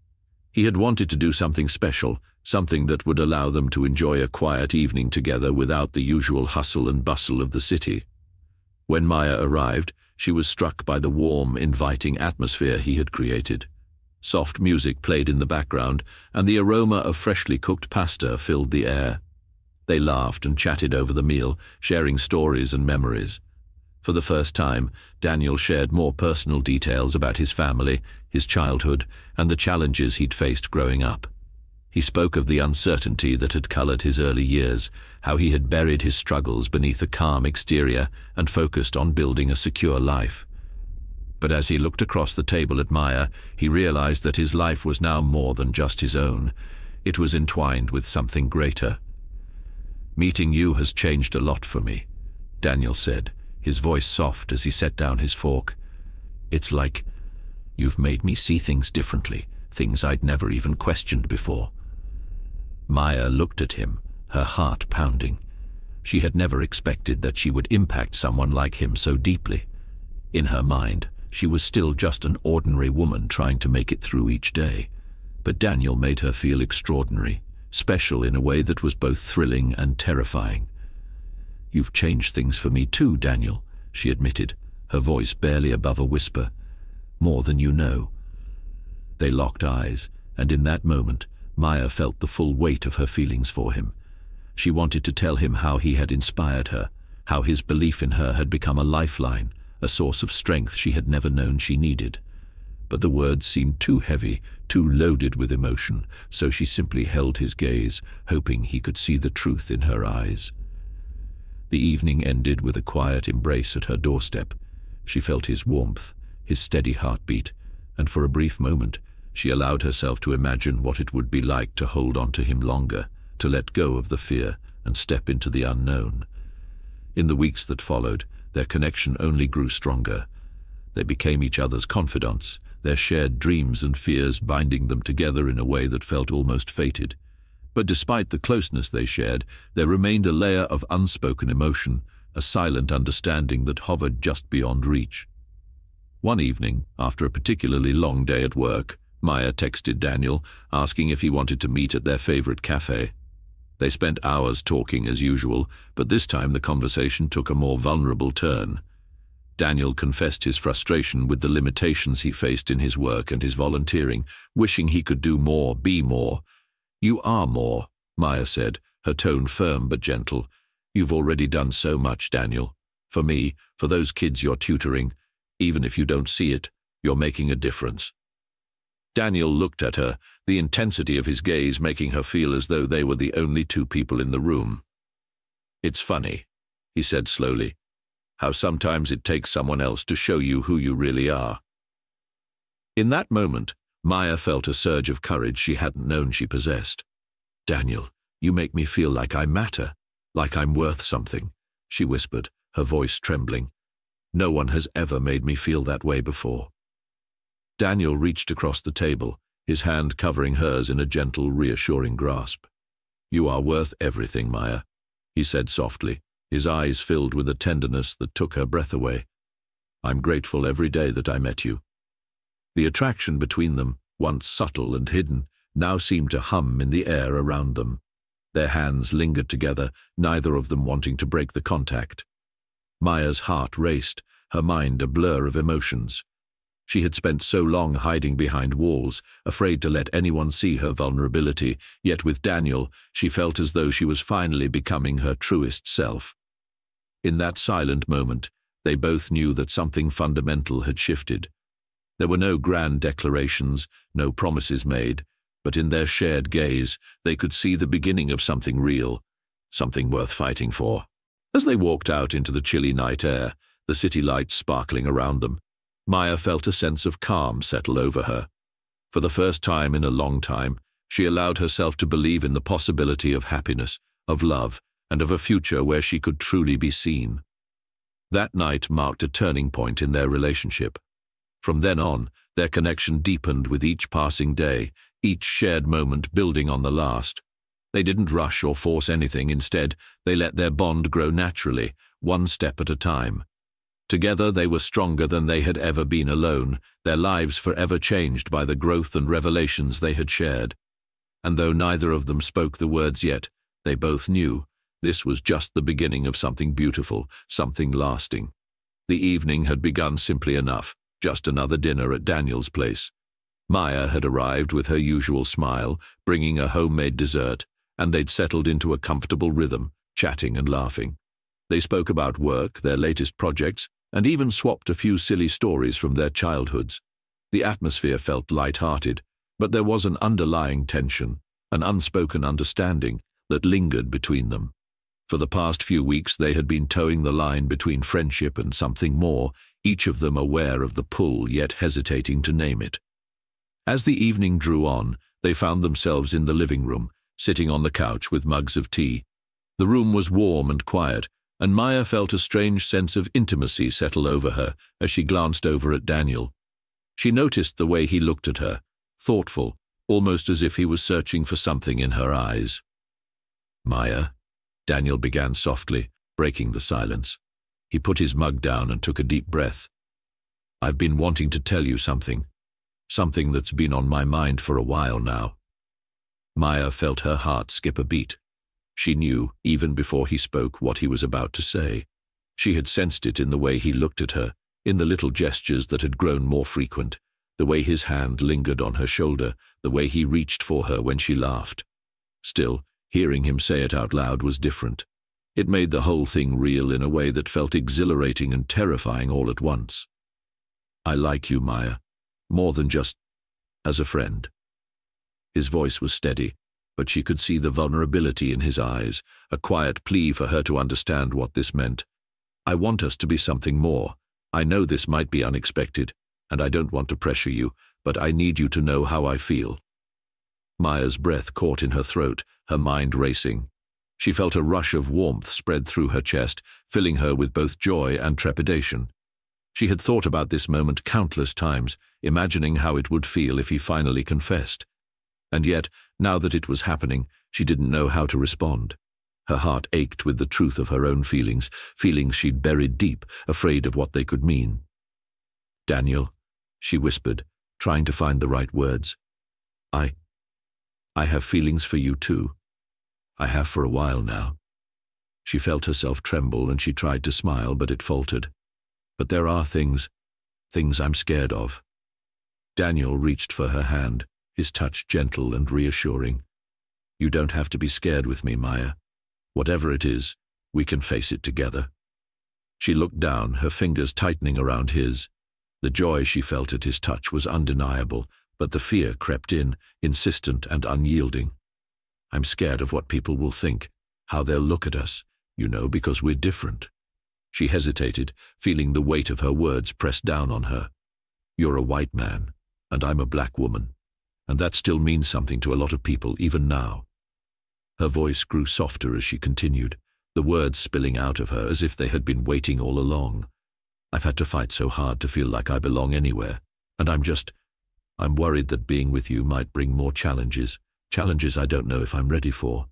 He had wanted to do something special, something that would allow them to enjoy a quiet evening together without the usual hustle and bustle of the city. When Maya arrived, she was struck by the warm, inviting atmosphere he had created. Soft music played in the background, and the aroma of freshly cooked pasta filled the air. They laughed and chatted over the meal, sharing stories and memories. For the first time, Daniel shared more personal details about his family, his childhood, and the challenges he'd faced growing up. He spoke of the uncertainty that had colored his early years, how he had buried his struggles beneath a calm exterior and focused on building a secure life. But as he looked across the table at Maya, he realized that his life was now more than just his own. It was entwined with something greater. Meeting you has changed a lot for me, Daniel said, his voice soft as he set down his fork. It's like you've made me see things differently, things I'd never even questioned before. Maya looked at him, her heart pounding. She had never expected that she would impact someone like him so deeply. In her mind, she was still just an ordinary woman trying to make it through each day. But Daniel made her feel extraordinary, special in a way that was both thrilling and terrifying. You've changed things for me too, Daniel, she admitted, her voice barely above a whisper. More than you know. They locked eyes, and in that moment, Maya felt the full weight of her feelings for him. She wanted to tell him how he had inspired her, how his belief in her had become a lifeline, a source of strength she had never known she needed but the words seemed too heavy, too loaded with emotion, so she simply held his gaze, hoping he could see the truth in her eyes. The evening ended with a quiet embrace at her doorstep. She felt his warmth, his steady heartbeat, and for a brief moment she allowed herself to imagine what it would be like to hold on to him longer, to let go of the fear and step into the unknown. In the weeks that followed, their connection only grew stronger. They became each other's confidants, their shared dreams and fears binding them together in a way that felt almost fated. But despite the closeness they shared, there remained a layer of unspoken emotion, a silent understanding that hovered just beyond reach. One evening, after a particularly long day at work, Maya texted Daniel, asking if he wanted to meet at their favorite cafe. They spent hours talking as usual, but this time the conversation took a more vulnerable turn. Daniel confessed his frustration with the limitations he faced in his work and his volunteering, wishing he could do more, be more. You are more, Maya said, her tone firm but gentle. You've already done so much, Daniel. For me, for those kids you're tutoring, even if you don't see it, you're making a difference. Daniel looked at her, the intensity of his gaze making her feel as though they were the only two people in the room. It's funny, he said slowly how sometimes it takes someone else to show you who you really are. In that moment, Maya felt a surge of courage she hadn't known she possessed. Daniel, you make me feel like I matter, like I'm worth something, she whispered, her voice trembling. No one has ever made me feel that way before. Daniel reached across the table, his hand covering hers in a gentle, reassuring grasp. You are worth everything, Maya, he said softly, his eyes filled with a tenderness that took her breath away. I'm grateful every day that I met you. The attraction between them, once subtle and hidden, now seemed to hum in the air around them. Their hands lingered together, neither of them wanting to break the contact. Maya's heart raced, her mind a blur of emotions. She had spent so long hiding behind walls, afraid to let anyone see her vulnerability, yet with Daniel, she felt as though she was finally becoming her truest self. In that silent moment, they both knew that something fundamental had shifted. There were no grand declarations, no promises made, but in their shared gaze they could see the beginning of something real, something worth fighting for. As they walked out into the chilly night air, the city lights sparkling around them, Maya felt a sense of calm settle over her. For the first time in a long time, she allowed herself to believe in the possibility of happiness, of love, and of a future where she could truly be seen. That night marked a turning point in their relationship. From then on, their connection deepened with each passing day, each shared moment building on the last. They didn't rush or force anything, instead, they let their bond grow naturally, one step at a time. Together they were stronger than they had ever been alone, their lives forever changed by the growth and revelations they had shared. And though neither of them spoke the words yet, they both knew this was just the beginning of something beautiful, something lasting. The evening had begun simply enough, just another dinner at Daniel's place. Maya had arrived with her usual smile, bringing a homemade dessert, and they'd settled into a comfortable rhythm, chatting and laughing. They spoke about work, their latest projects, and even swapped a few silly stories from their childhoods. The atmosphere felt light-hearted, but there was an underlying tension, an unspoken understanding that lingered between them. For the past few weeks they had been toeing the line between friendship and something more, each of them aware of the pull yet hesitating to name it. As the evening drew on, they found themselves in the living room, sitting on the couch with mugs of tea. The room was warm and quiet, and Maya felt a strange sense of intimacy settle over her as she glanced over at Daniel. She noticed the way he looked at her, thoughtful, almost as if he was searching for something in her eyes. Maya, Daniel began softly, breaking the silence. He put his mug down and took a deep breath. I've been wanting to tell you something. Something that's been on my mind for a while now. Maya felt her heart skip a beat. She knew, even before he spoke, what he was about to say. She had sensed it in the way he looked at her, in the little gestures that had grown more frequent, the way his hand lingered on her shoulder, the way he reached for her when she laughed. Still, Hearing him say it out loud was different. It made the whole thing real in a way that felt exhilarating and terrifying all at once. I like you, Maya, more than just as a friend. His voice was steady, but she could see the vulnerability in his eyes, a quiet plea for her to understand what this meant. I want us to be something more. I know this might be unexpected, and I don't want to pressure you, but I need you to know how I feel. Maya's breath caught in her throat, her mind racing. She felt a rush of warmth spread through her chest, filling her with both joy and trepidation. She had thought about this moment countless times, imagining how it would feel if he finally confessed. And yet, now that it was happening, she didn't know how to respond. Her heart ached with the truth of her own feelings, feelings she'd buried deep, afraid of what they could mean. Daniel, she whispered, trying to find the right words. I, I have feelings for you too. I have for a while now. She felt herself tremble and she tried to smile, but it faltered. But there are things, things I'm scared of. Daniel reached for her hand, his touch gentle and reassuring. You don't have to be scared with me, Maya. Whatever it is, we can face it together. She looked down, her fingers tightening around his. The joy she felt at his touch was undeniable, but the fear crept in, insistent and unyielding. I'm scared of what people will think, how they'll look at us, you know, because we're different. She hesitated, feeling the weight of her words press down on her. You're a white man, and I'm a black woman, and that still means something to a lot of people, even now. Her voice grew softer as she continued, the words spilling out of her as if they had been waiting all along. I've had to fight so hard to feel like I belong anywhere, and I'm just, I'm worried that being with you might bring more challenges, challenges I don't know if I'm ready for.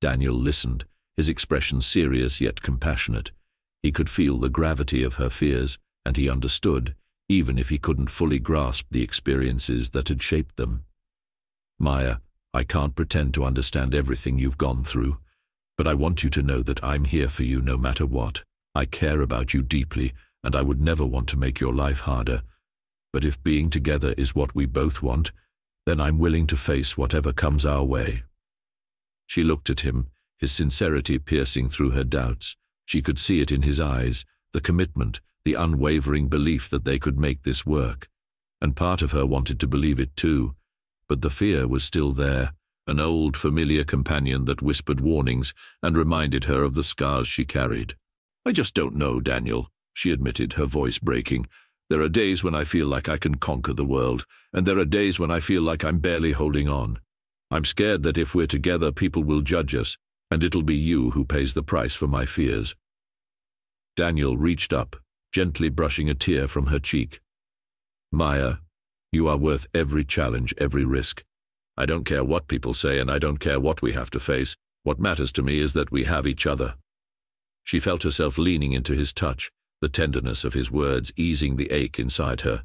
Daniel listened, his expression serious yet compassionate. He could feel the gravity of her fears, and he understood, even if he couldn't fully grasp the experiences that had shaped them. Maya, I can't pretend to understand everything you've gone through, but I want you to know that I'm here for you no matter what. I care about you deeply, and I would never want to make your life harder, but if being together is what we both want, then I'm willing to face whatever comes our way. She looked at him, his sincerity piercing through her doubts. She could see it in his eyes, the commitment, the unwavering belief that they could make this work. and part of her wanted to believe it too, but the fear was still there, an old familiar companion that whispered warnings and reminded her of the scars she carried. I just don't know, Daniel, she admitted, her voice breaking. There are days when I feel like I can conquer the world, and there are days when I feel like I'm barely holding on. I'm scared that if we're together, people will judge us, and it'll be you who pays the price for my fears. Daniel reached up, gently brushing a tear from her cheek. Maya, you are worth every challenge, every risk. I don't care what people say, and I don't care what we have to face. What matters to me is that we have each other. She felt herself leaning into his touch, the tenderness of his words easing the ache inside her.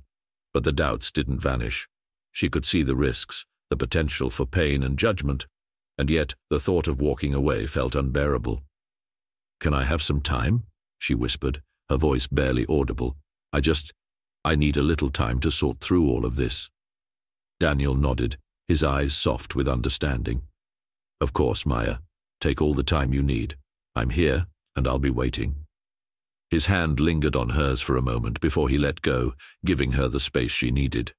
But the doubts didn't vanish. She could see the risks, the potential for pain and judgment, and yet the thought of walking away felt unbearable. Can I have some time? she whispered, her voice barely audible. I just, I need a little time to sort through all of this. Daniel nodded, his eyes soft with understanding. Of course, Maya. Take all the time you need. I'm here, and I'll be waiting. His hand lingered on hers for a moment before he let go, giving her the space she needed.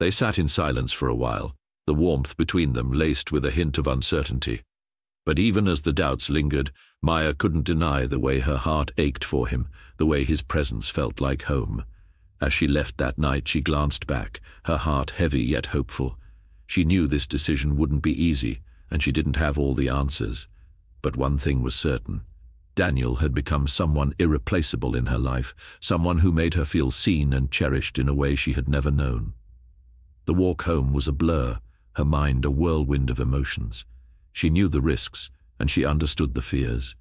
They sat in silence for a while, the warmth between them laced with a hint of uncertainty. But even as the doubts lingered, Maya couldn't deny the way her heart ached for him, the way his presence felt like home. As she left that night, she glanced back, her heart heavy yet hopeful. She knew this decision wouldn't be easy, and she didn't have all the answers. But one thing was certain. Daniel had become someone irreplaceable in her life, someone who made her feel seen and cherished in a way she had never known. The walk home was a blur, her mind a whirlwind of emotions. She knew the risks, and she understood the fears.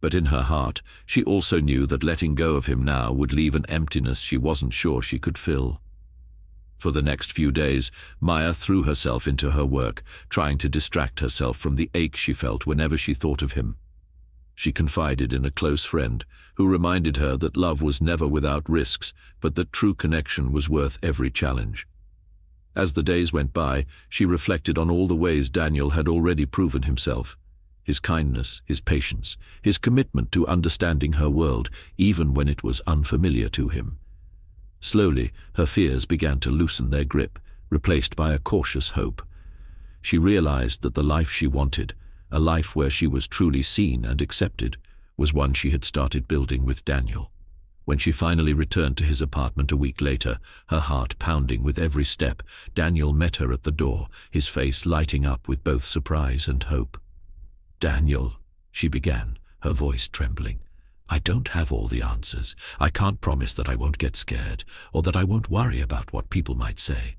But in her heart, she also knew that letting go of him now would leave an emptiness she wasn't sure she could fill. For the next few days, Maya threw herself into her work, trying to distract herself from the ache she felt whenever she thought of him. She confided in a close friend, who reminded her that love was never without risks, but that true connection was worth every challenge. As the days went by, she reflected on all the ways Daniel had already proven himself. His kindness, his patience, his commitment to understanding her world, even when it was unfamiliar to him. Slowly, her fears began to loosen their grip, replaced by a cautious hope. She realized that the life she wanted, a life where she was truly seen and accepted, was one she had started building with Daniel. When she finally returned to his apartment a week later, her heart pounding with every step, Daniel met her at the door, his face lighting up with both surprise and hope. Daniel, she began, her voice trembling. I don't have all the answers. I can't promise that I won't get scared, or that I won't worry about what people might say.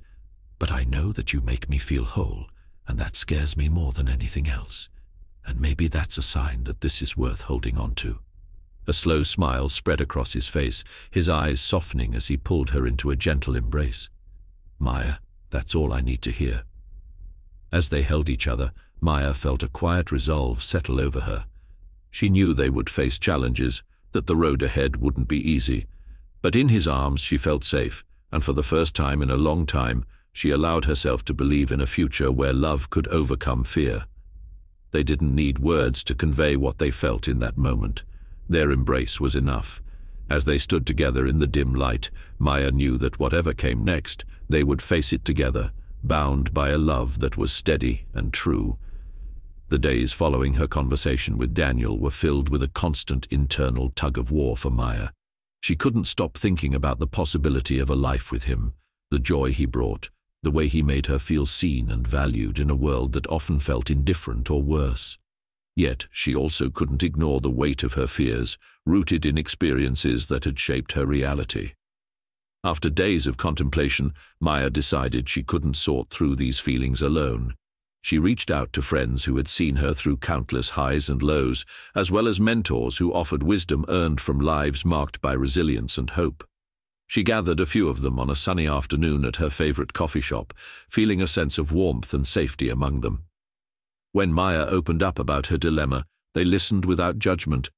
But I know that you make me feel whole, and that scares me more than anything else and maybe that's a sign that this is worth holding on to. A slow smile spread across his face, his eyes softening as he pulled her into a gentle embrace. Maya, that's all I need to hear. As they held each other, Maya felt a quiet resolve settle over her. She knew they would face challenges, that the road ahead wouldn't be easy. But in his arms she felt safe, and for the first time in a long time, she allowed herself to believe in a future where love could overcome fear. They didn't need words to convey what they felt in that moment. Their embrace was enough. As they stood together in the dim light, Maya knew that whatever came next, they would face it together, bound by a love that was steady and true. The days following her conversation with Daniel were filled with a constant internal tug-of-war for Maya. She couldn't stop thinking about the possibility of a life with him, the joy he brought, the way he made her feel seen and valued in a world that often felt indifferent or worse. Yet she also couldn't ignore the weight of her fears, rooted in experiences that had shaped her reality. After days of contemplation, Maya decided she couldn't sort through these feelings alone. She reached out to friends who had seen her through countless highs and lows, as well as mentors who offered wisdom earned from lives marked by resilience and hope. She gathered a few of them on a sunny afternoon at her favorite coffee shop, feeling a sense of warmth and safety among them. When Maya opened up about her dilemma, they listened without judgment,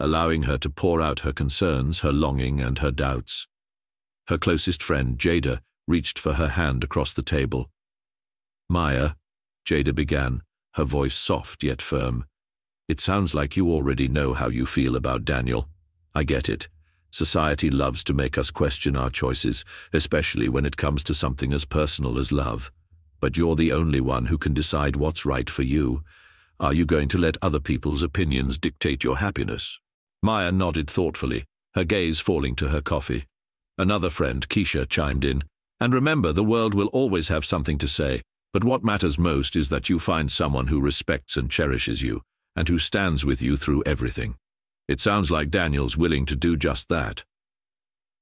allowing her to pour out her concerns, her longing, and her doubts. Her closest friend, Jada, reached for her hand across the table. Maya, Jada began, her voice soft yet firm. It sounds like you already know how you feel about Daniel. I get it. Society loves to make us question our choices, especially when it comes to something as personal as love. But you're the only one who can decide what's right for you. Are you going to let other people's opinions dictate your happiness? Maya nodded thoughtfully, her gaze falling to her coffee. Another friend, Keisha, chimed in. And remember, the world will always have something to say, but what matters most is that you find someone who respects and cherishes you, and who stands with you through everything. It sounds like Daniel's willing to do just that.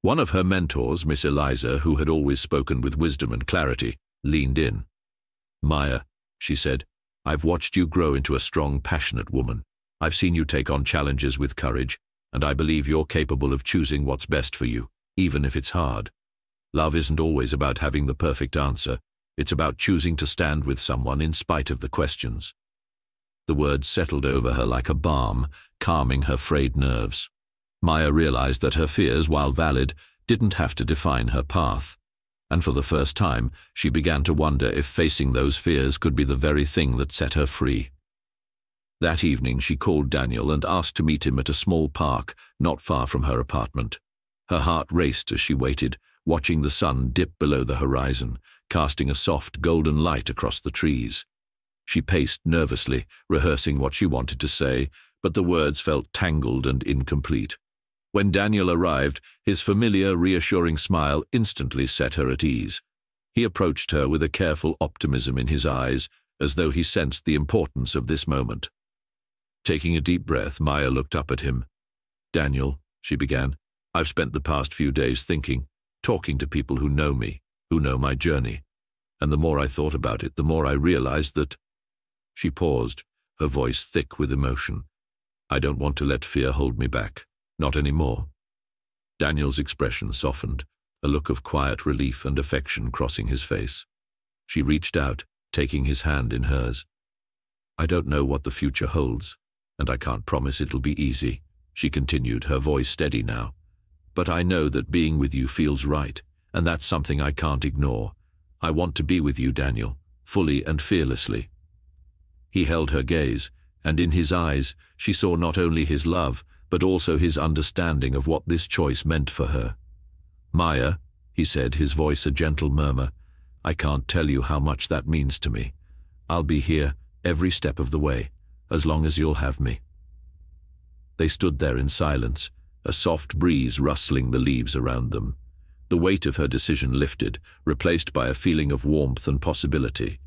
One of her mentors, Miss Eliza, who had always spoken with wisdom and clarity, leaned in. Maya, she said, I've watched you grow into a strong, passionate woman. I've seen you take on challenges with courage, and I believe you're capable of choosing what's best for you, even if it's hard. Love isn't always about having the perfect answer. It's about choosing to stand with someone in spite of the questions. The words settled over her like a balm, calming her frayed nerves. Maya realized that her fears, while valid, didn't have to define her path. And for the first time, she began to wonder if facing those fears could be the very thing that set her free. That evening, she called Daniel and asked to meet him at a small park not far from her apartment. Her heart raced as she waited, watching the sun dip below the horizon, casting a soft golden light across the trees. She paced nervously, rehearsing what she wanted to say, but the words felt tangled and incomplete. When Daniel arrived, his familiar, reassuring smile instantly set her at ease. He approached her with a careful optimism in his eyes, as though he sensed the importance of this moment. Taking a deep breath, Maya looked up at him. Daniel, she began, I've spent the past few days thinking, talking to people who know me, who know my journey. And the more I thought about it, the more I realized that she paused, her voice thick with emotion. I don't want to let fear hold me back. Not any more. Daniel's expression softened, a look of quiet relief and affection crossing his face. She reached out, taking his hand in hers. I don't know what the future holds, and I can't promise it'll be easy, she continued, her voice steady now. But I know that being with you feels right, and that's something I can't ignore. I want to be with you, Daniel, fully and fearlessly. He held her gaze, and in his eyes she saw not only his love, but also his understanding of what this choice meant for her. Maya, he said, his voice a gentle murmur, I can't tell you how much that means to me. I'll be here every step of the way, as long as you'll have me. They stood there in silence, a soft breeze rustling the leaves around them. The weight of her decision lifted, replaced by a feeling of warmth and possibility.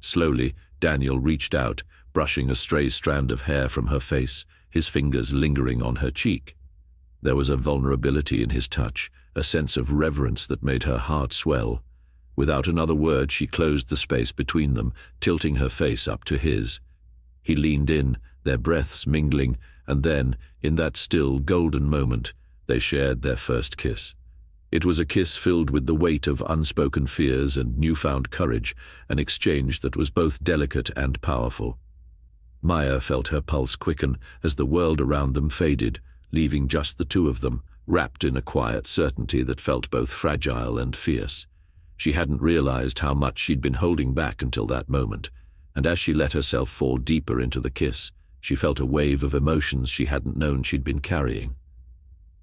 Slowly, Daniel reached out, brushing a stray strand of hair from her face, his fingers lingering on her cheek. There was a vulnerability in his touch, a sense of reverence that made her heart swell. Without another word, she closed the space between them, tilting her face up to his. He leaned in, their breaths mingling, and then, in that still, golden moment, they shared their first kiss. It was a kiss filled with the weight of unspoken fears and newfound courage, an exchange that was both delicate and powerful. Maya felt her pulse quicken as the world around them faded, leaving just the two of them, wrapped in a quiet certainty that felt both fragile and fierce. She hadn't realized how much she'd been holding back until that moment, and as she let herself fall deeper into the kiss, she felt a wave of emotions she hadn't known she'd been carrying.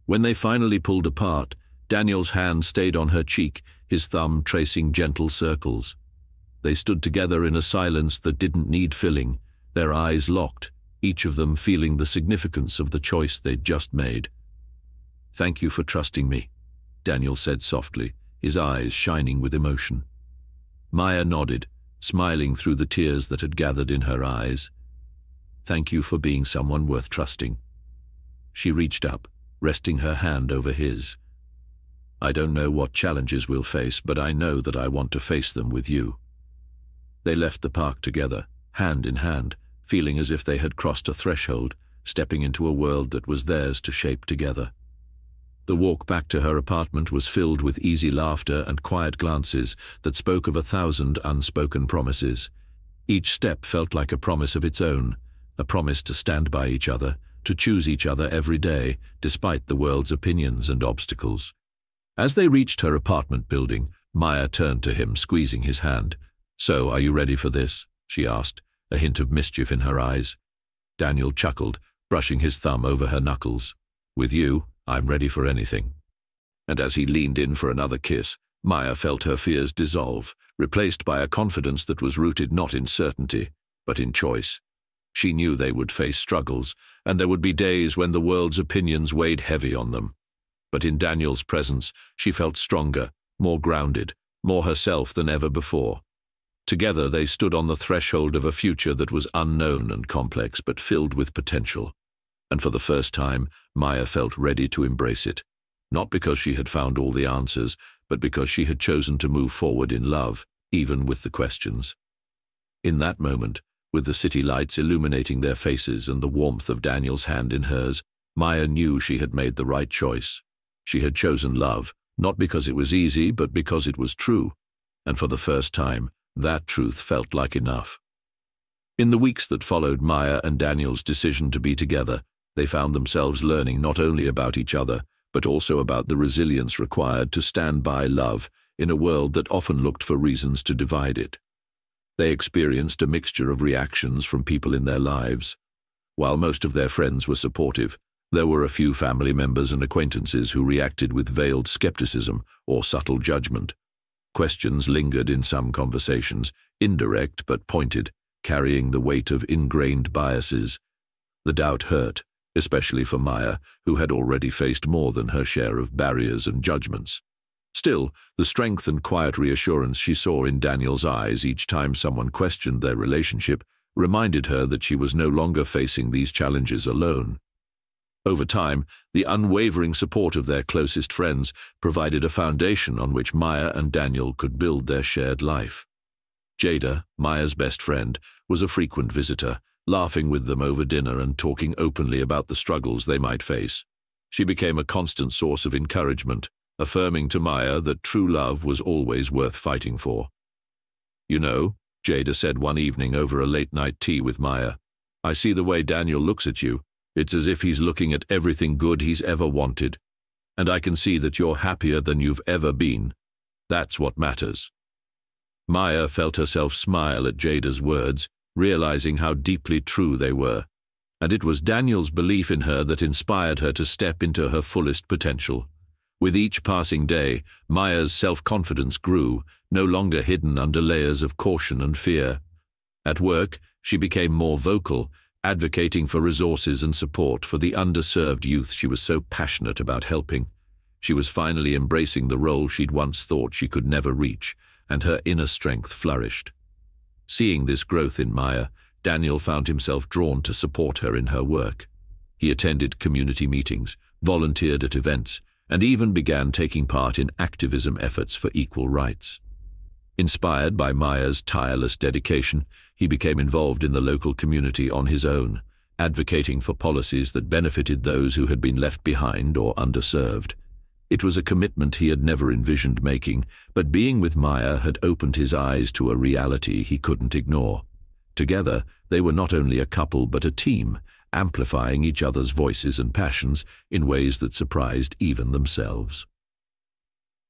When they finally pulled apart, Daniel's hand stayed on her cheek, his thumb tracing gentle circles. They stood together in a silence that didn't need filling, their eyes locked, each of them feeling the significance of the choice they'd just made. Thank you for trusting me, Daniel said softly, his eyes shining with emotion. Maya nodded, smiling through the tears that had gathered in her eyes. Thank you for being someone worth trusting. She reached up, resting her hand over his. I don't know what challenges we'll face, but I know that I want to face them with you. They left the park together, hand in hand, feeling as if they had crossed a threshold, stepping into a world that was theirs to shape together. The walk back to her apartment was filled with easy laughter and quiet glances that spoke of a thousand unspoken promises. Each step felt like a promise of its own, a promise to stand by each other, to choose each other every day, despite the world's opinions and obstacles. As they reached her apartment building, Maya turned to him, squeezing his hand. So, are you ready for this? she asked, a hint of mischief in her eyes. Daniel chuckled, brushing his thumb over her knuckles. With you, I'm ready for anything. And as he leaned in for another kiss, Maya felt her fears dissolve, replaced by a confidence that was rooted not in certainty, but in choice. She knew they would face struggles, and there would be days when the world's opinions weighed heavy on them. But in Daniel's presence, she felt stronger, more grounded, more herself than ever before. Together they stood on the threshold of a future that was unknown and complex, but filled with potential. And for the first time, Maya felt ready to embrace it. Not because she had found all the answers, but because she had chosen to move forward in love, even with the questions. In that moment, with the city lights illuminating their faces and the warmth of Daniel's hand in hers, Maya knew she had made the right choice. She had chosen love, not because it was easy, but because it was true. And for the first time, that truth felt like enough. In the weeks that followed Maya and Daniel's decision to be together, they found themselves learning not only about each other, but also about the resilience required to stand by love in a world that often looked for reasons to divide it. They experienced a mixture of reactions from people in their lives. While most of their friends were supportive, there were a few family members and acquaintances who reacted with veiled skepticism or subtle judgment. Questions lingered in some conversations, indirect but pointed, carrying the weight of ingrained biases. The doubt hurt, especially for Maya, who had already faced more than her share of barriers and judgments. Still, the strength and quiet reassurance she saw in Daniel's eyes each time someone questioned their relationship reminded her that she was no longer facing these challenges alone. Over time, the unwavering support of their closest friends provided a foundation on which Maya and Daniel could build their shared life. Jada, Maya's best friend, was a frequent visitor, laughing with them over dinner and talking openly about the struggles they might face. She became a constant source of encouragement, affirming to Maya that true love was always worth fighting for. You know, Jada said one evening over a late-night tea with Maya, I see the way Daniel looks at you. It's as if he's looking at everything good he's ever wanted. And I can see that you're happier than you've ever been. That's what matters. Maya felt herself smile at Jada's words, realizing how deeply true they were. And it was Daniel's belief in her that inspired her to step into her fullest potential. With each passing day, Maya's self-confidence grew, no longer hidden under layers of caution and fear. At work, she became more vocal, advocating for resources and support for the underserved youth she was so passionate about helping. She was finally embracing the role she'd once thought she could never reach, and her inner strength flourished. Seeing this growth in Maya, Daniel found himself drawn to support her in her work. He attended community meetings, volunteered at events, and even began taking part in activism efforts for equal rights. Inspired by Maya's tireless dedication, he became involved in the local community on his own, advocating for policies that benefited those who had been left behind or underserved. It was a commitment he had never envisioned making, but being with Meyer had opened his eyes to a reality he couldn't ignore. Together, they were not only a couple but a team, amplifying each other's voices and passions in ways that surprised even themselves.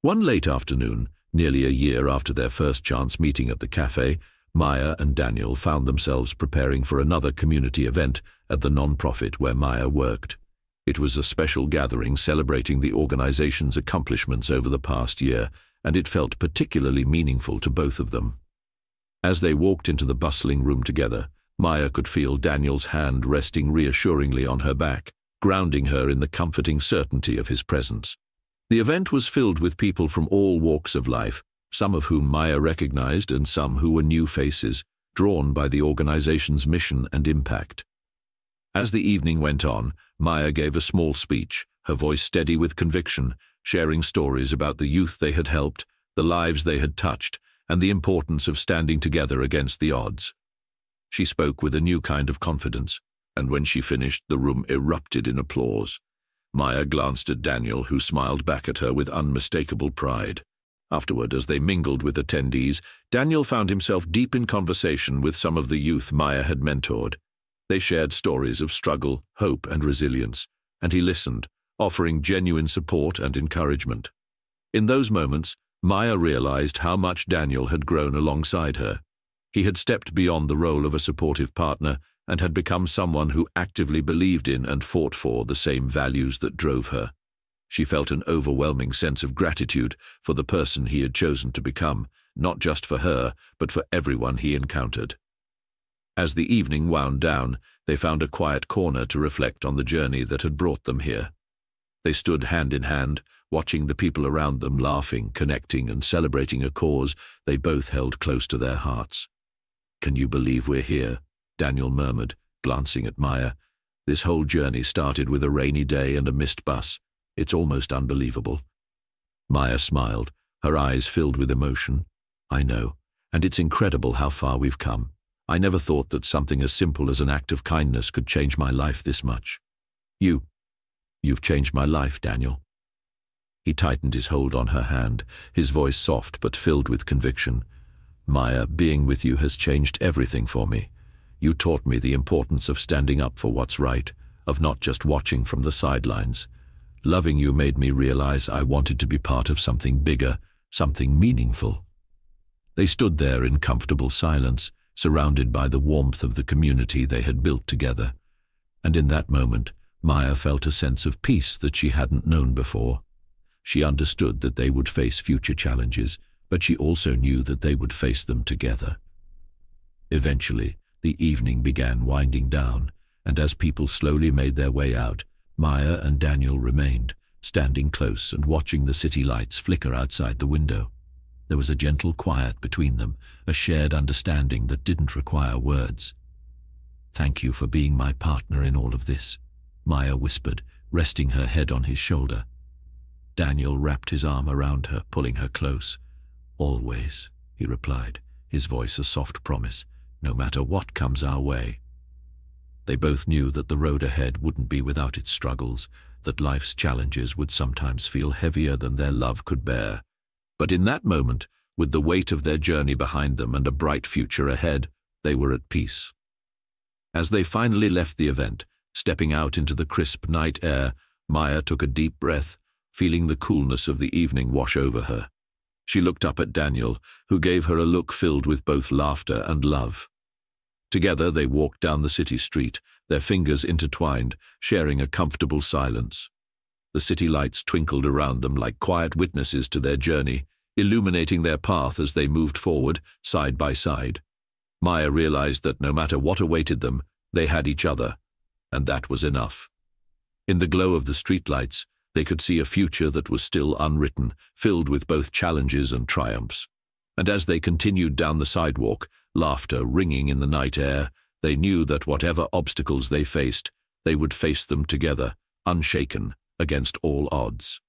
One late afternoon, nearly a year after their first chance meeting at the cafe, Maya and Daniel found themselves preparing for another community event at the non-profit where Maya worked. It was a special gathering celebrating the organization's accomplishments over the past year, and it felt particularly meaningful to both of them. As they walked into the bustling room together, Maya could feel Daniel's hand resting reassuringly on her back, grounding her in the comforting certainty of his presence. The event was filled with people from all walks of life, some of whom Maya recognized and some who were new faces, drawn by the organization's mission and impact. As the evening went on, Maya gave a small speech, her voice steady with conviction, sharing stories about the youth they had helped, the lives they had touched, and the importance of standing together against the odds. She spoke with a new kind of confidence, and when she finished, the room erupted in applause. Maya glanced at Daniel, who smiled back at her with unmistakable pride. Afterward, as they mingled with attendees, Daniel found himself deep in conversation with some of the youth Maya had mentored. They shared stories of struggle, hope, and resilience, and he listened, offering genuine support and encouragement. In those moments, Maya realized how much Daniel had grown alongside her. He had stepped beyond the role of a supportive partner and had become someone who actively believed in and fought for the same values that drove her. She felt an overwhelming sense of gratitude for the person he had chosen to become, not just for her, but for everyone he encountered. As the evening wound down, they found a quiet corner to reflect on the journey that had brought them here. They stood hand in hand, watching the people around them laughing, connecting, and celebrating a cause they both held close to their hearts. Can you believe we're here? Daniel murmured, glancing at Maya. This whole journey started with a rainy day and a missed bus. It's almost unbelievable. Maya smiled, her eyes filled with emotion. I know, and it's incredible how far we've come. I never thought that something as simple as an act of kindness could change my life this much. You, you've changed my life, Daniel. He tightened his hold on her hand, his voice soft but filled with conviction. Maya, being with you has changed everything for me. You taught me the importance of standing up for what's right, of not just watching from the sidelines. Loving you made me realize I wanted to be part of something bigger, something meaningful. They stood there in comfortable silence, surrounded by the warmth of the community they had built together. And in that moment, Maya felt a sense of peace that she hadn't known before. She understood that they would face future challenges, but she also knew that they would face them together. Eventually, the evening began winding down, and as people slowly made their way out, Maya and Daniel remained, standing close and watching the city lights flicker outside the window. There was a gentle quiet between them, a shared understanding that didn't require words. Thank you for being my partner in all of this, Maya whispered, resting her head on his shoulder. Daniel wrapped his arm around her, pulling her close. Always, he replied, his voice a soft promise, no matter what comes our way. They both knew that the road ahead wouldn't be without its struggles, that life's challenges would sometimes feel heavier than their love could bear. But in that moment, with the weight of their journey behind them and a bright future ahead, they were at peace. As they finally left the event, stepping out into the crisp night air, Maya took a deep breath, feeling the coolness of the evening wash over her. She looked up at Daniel, who gave her a look filled with both laughter and love. Together they walked down the city street, their fingers intertwined, sharing a comfortable silence. The city lights twinkled around them like quiet witnesses to their journey, illuminating their path as they moved forward, side by side. Maya realized that no matter what awaited them, they had each other, and that was enough. In the glow of the streetlights, they could see a future that was still unwritten, filled with both challenges and triumphs. And as they continued down the sidewalk, laughter ringing in the night air, they knew that whatever obstacles they faced, they would face them together, unshaken, against all odds.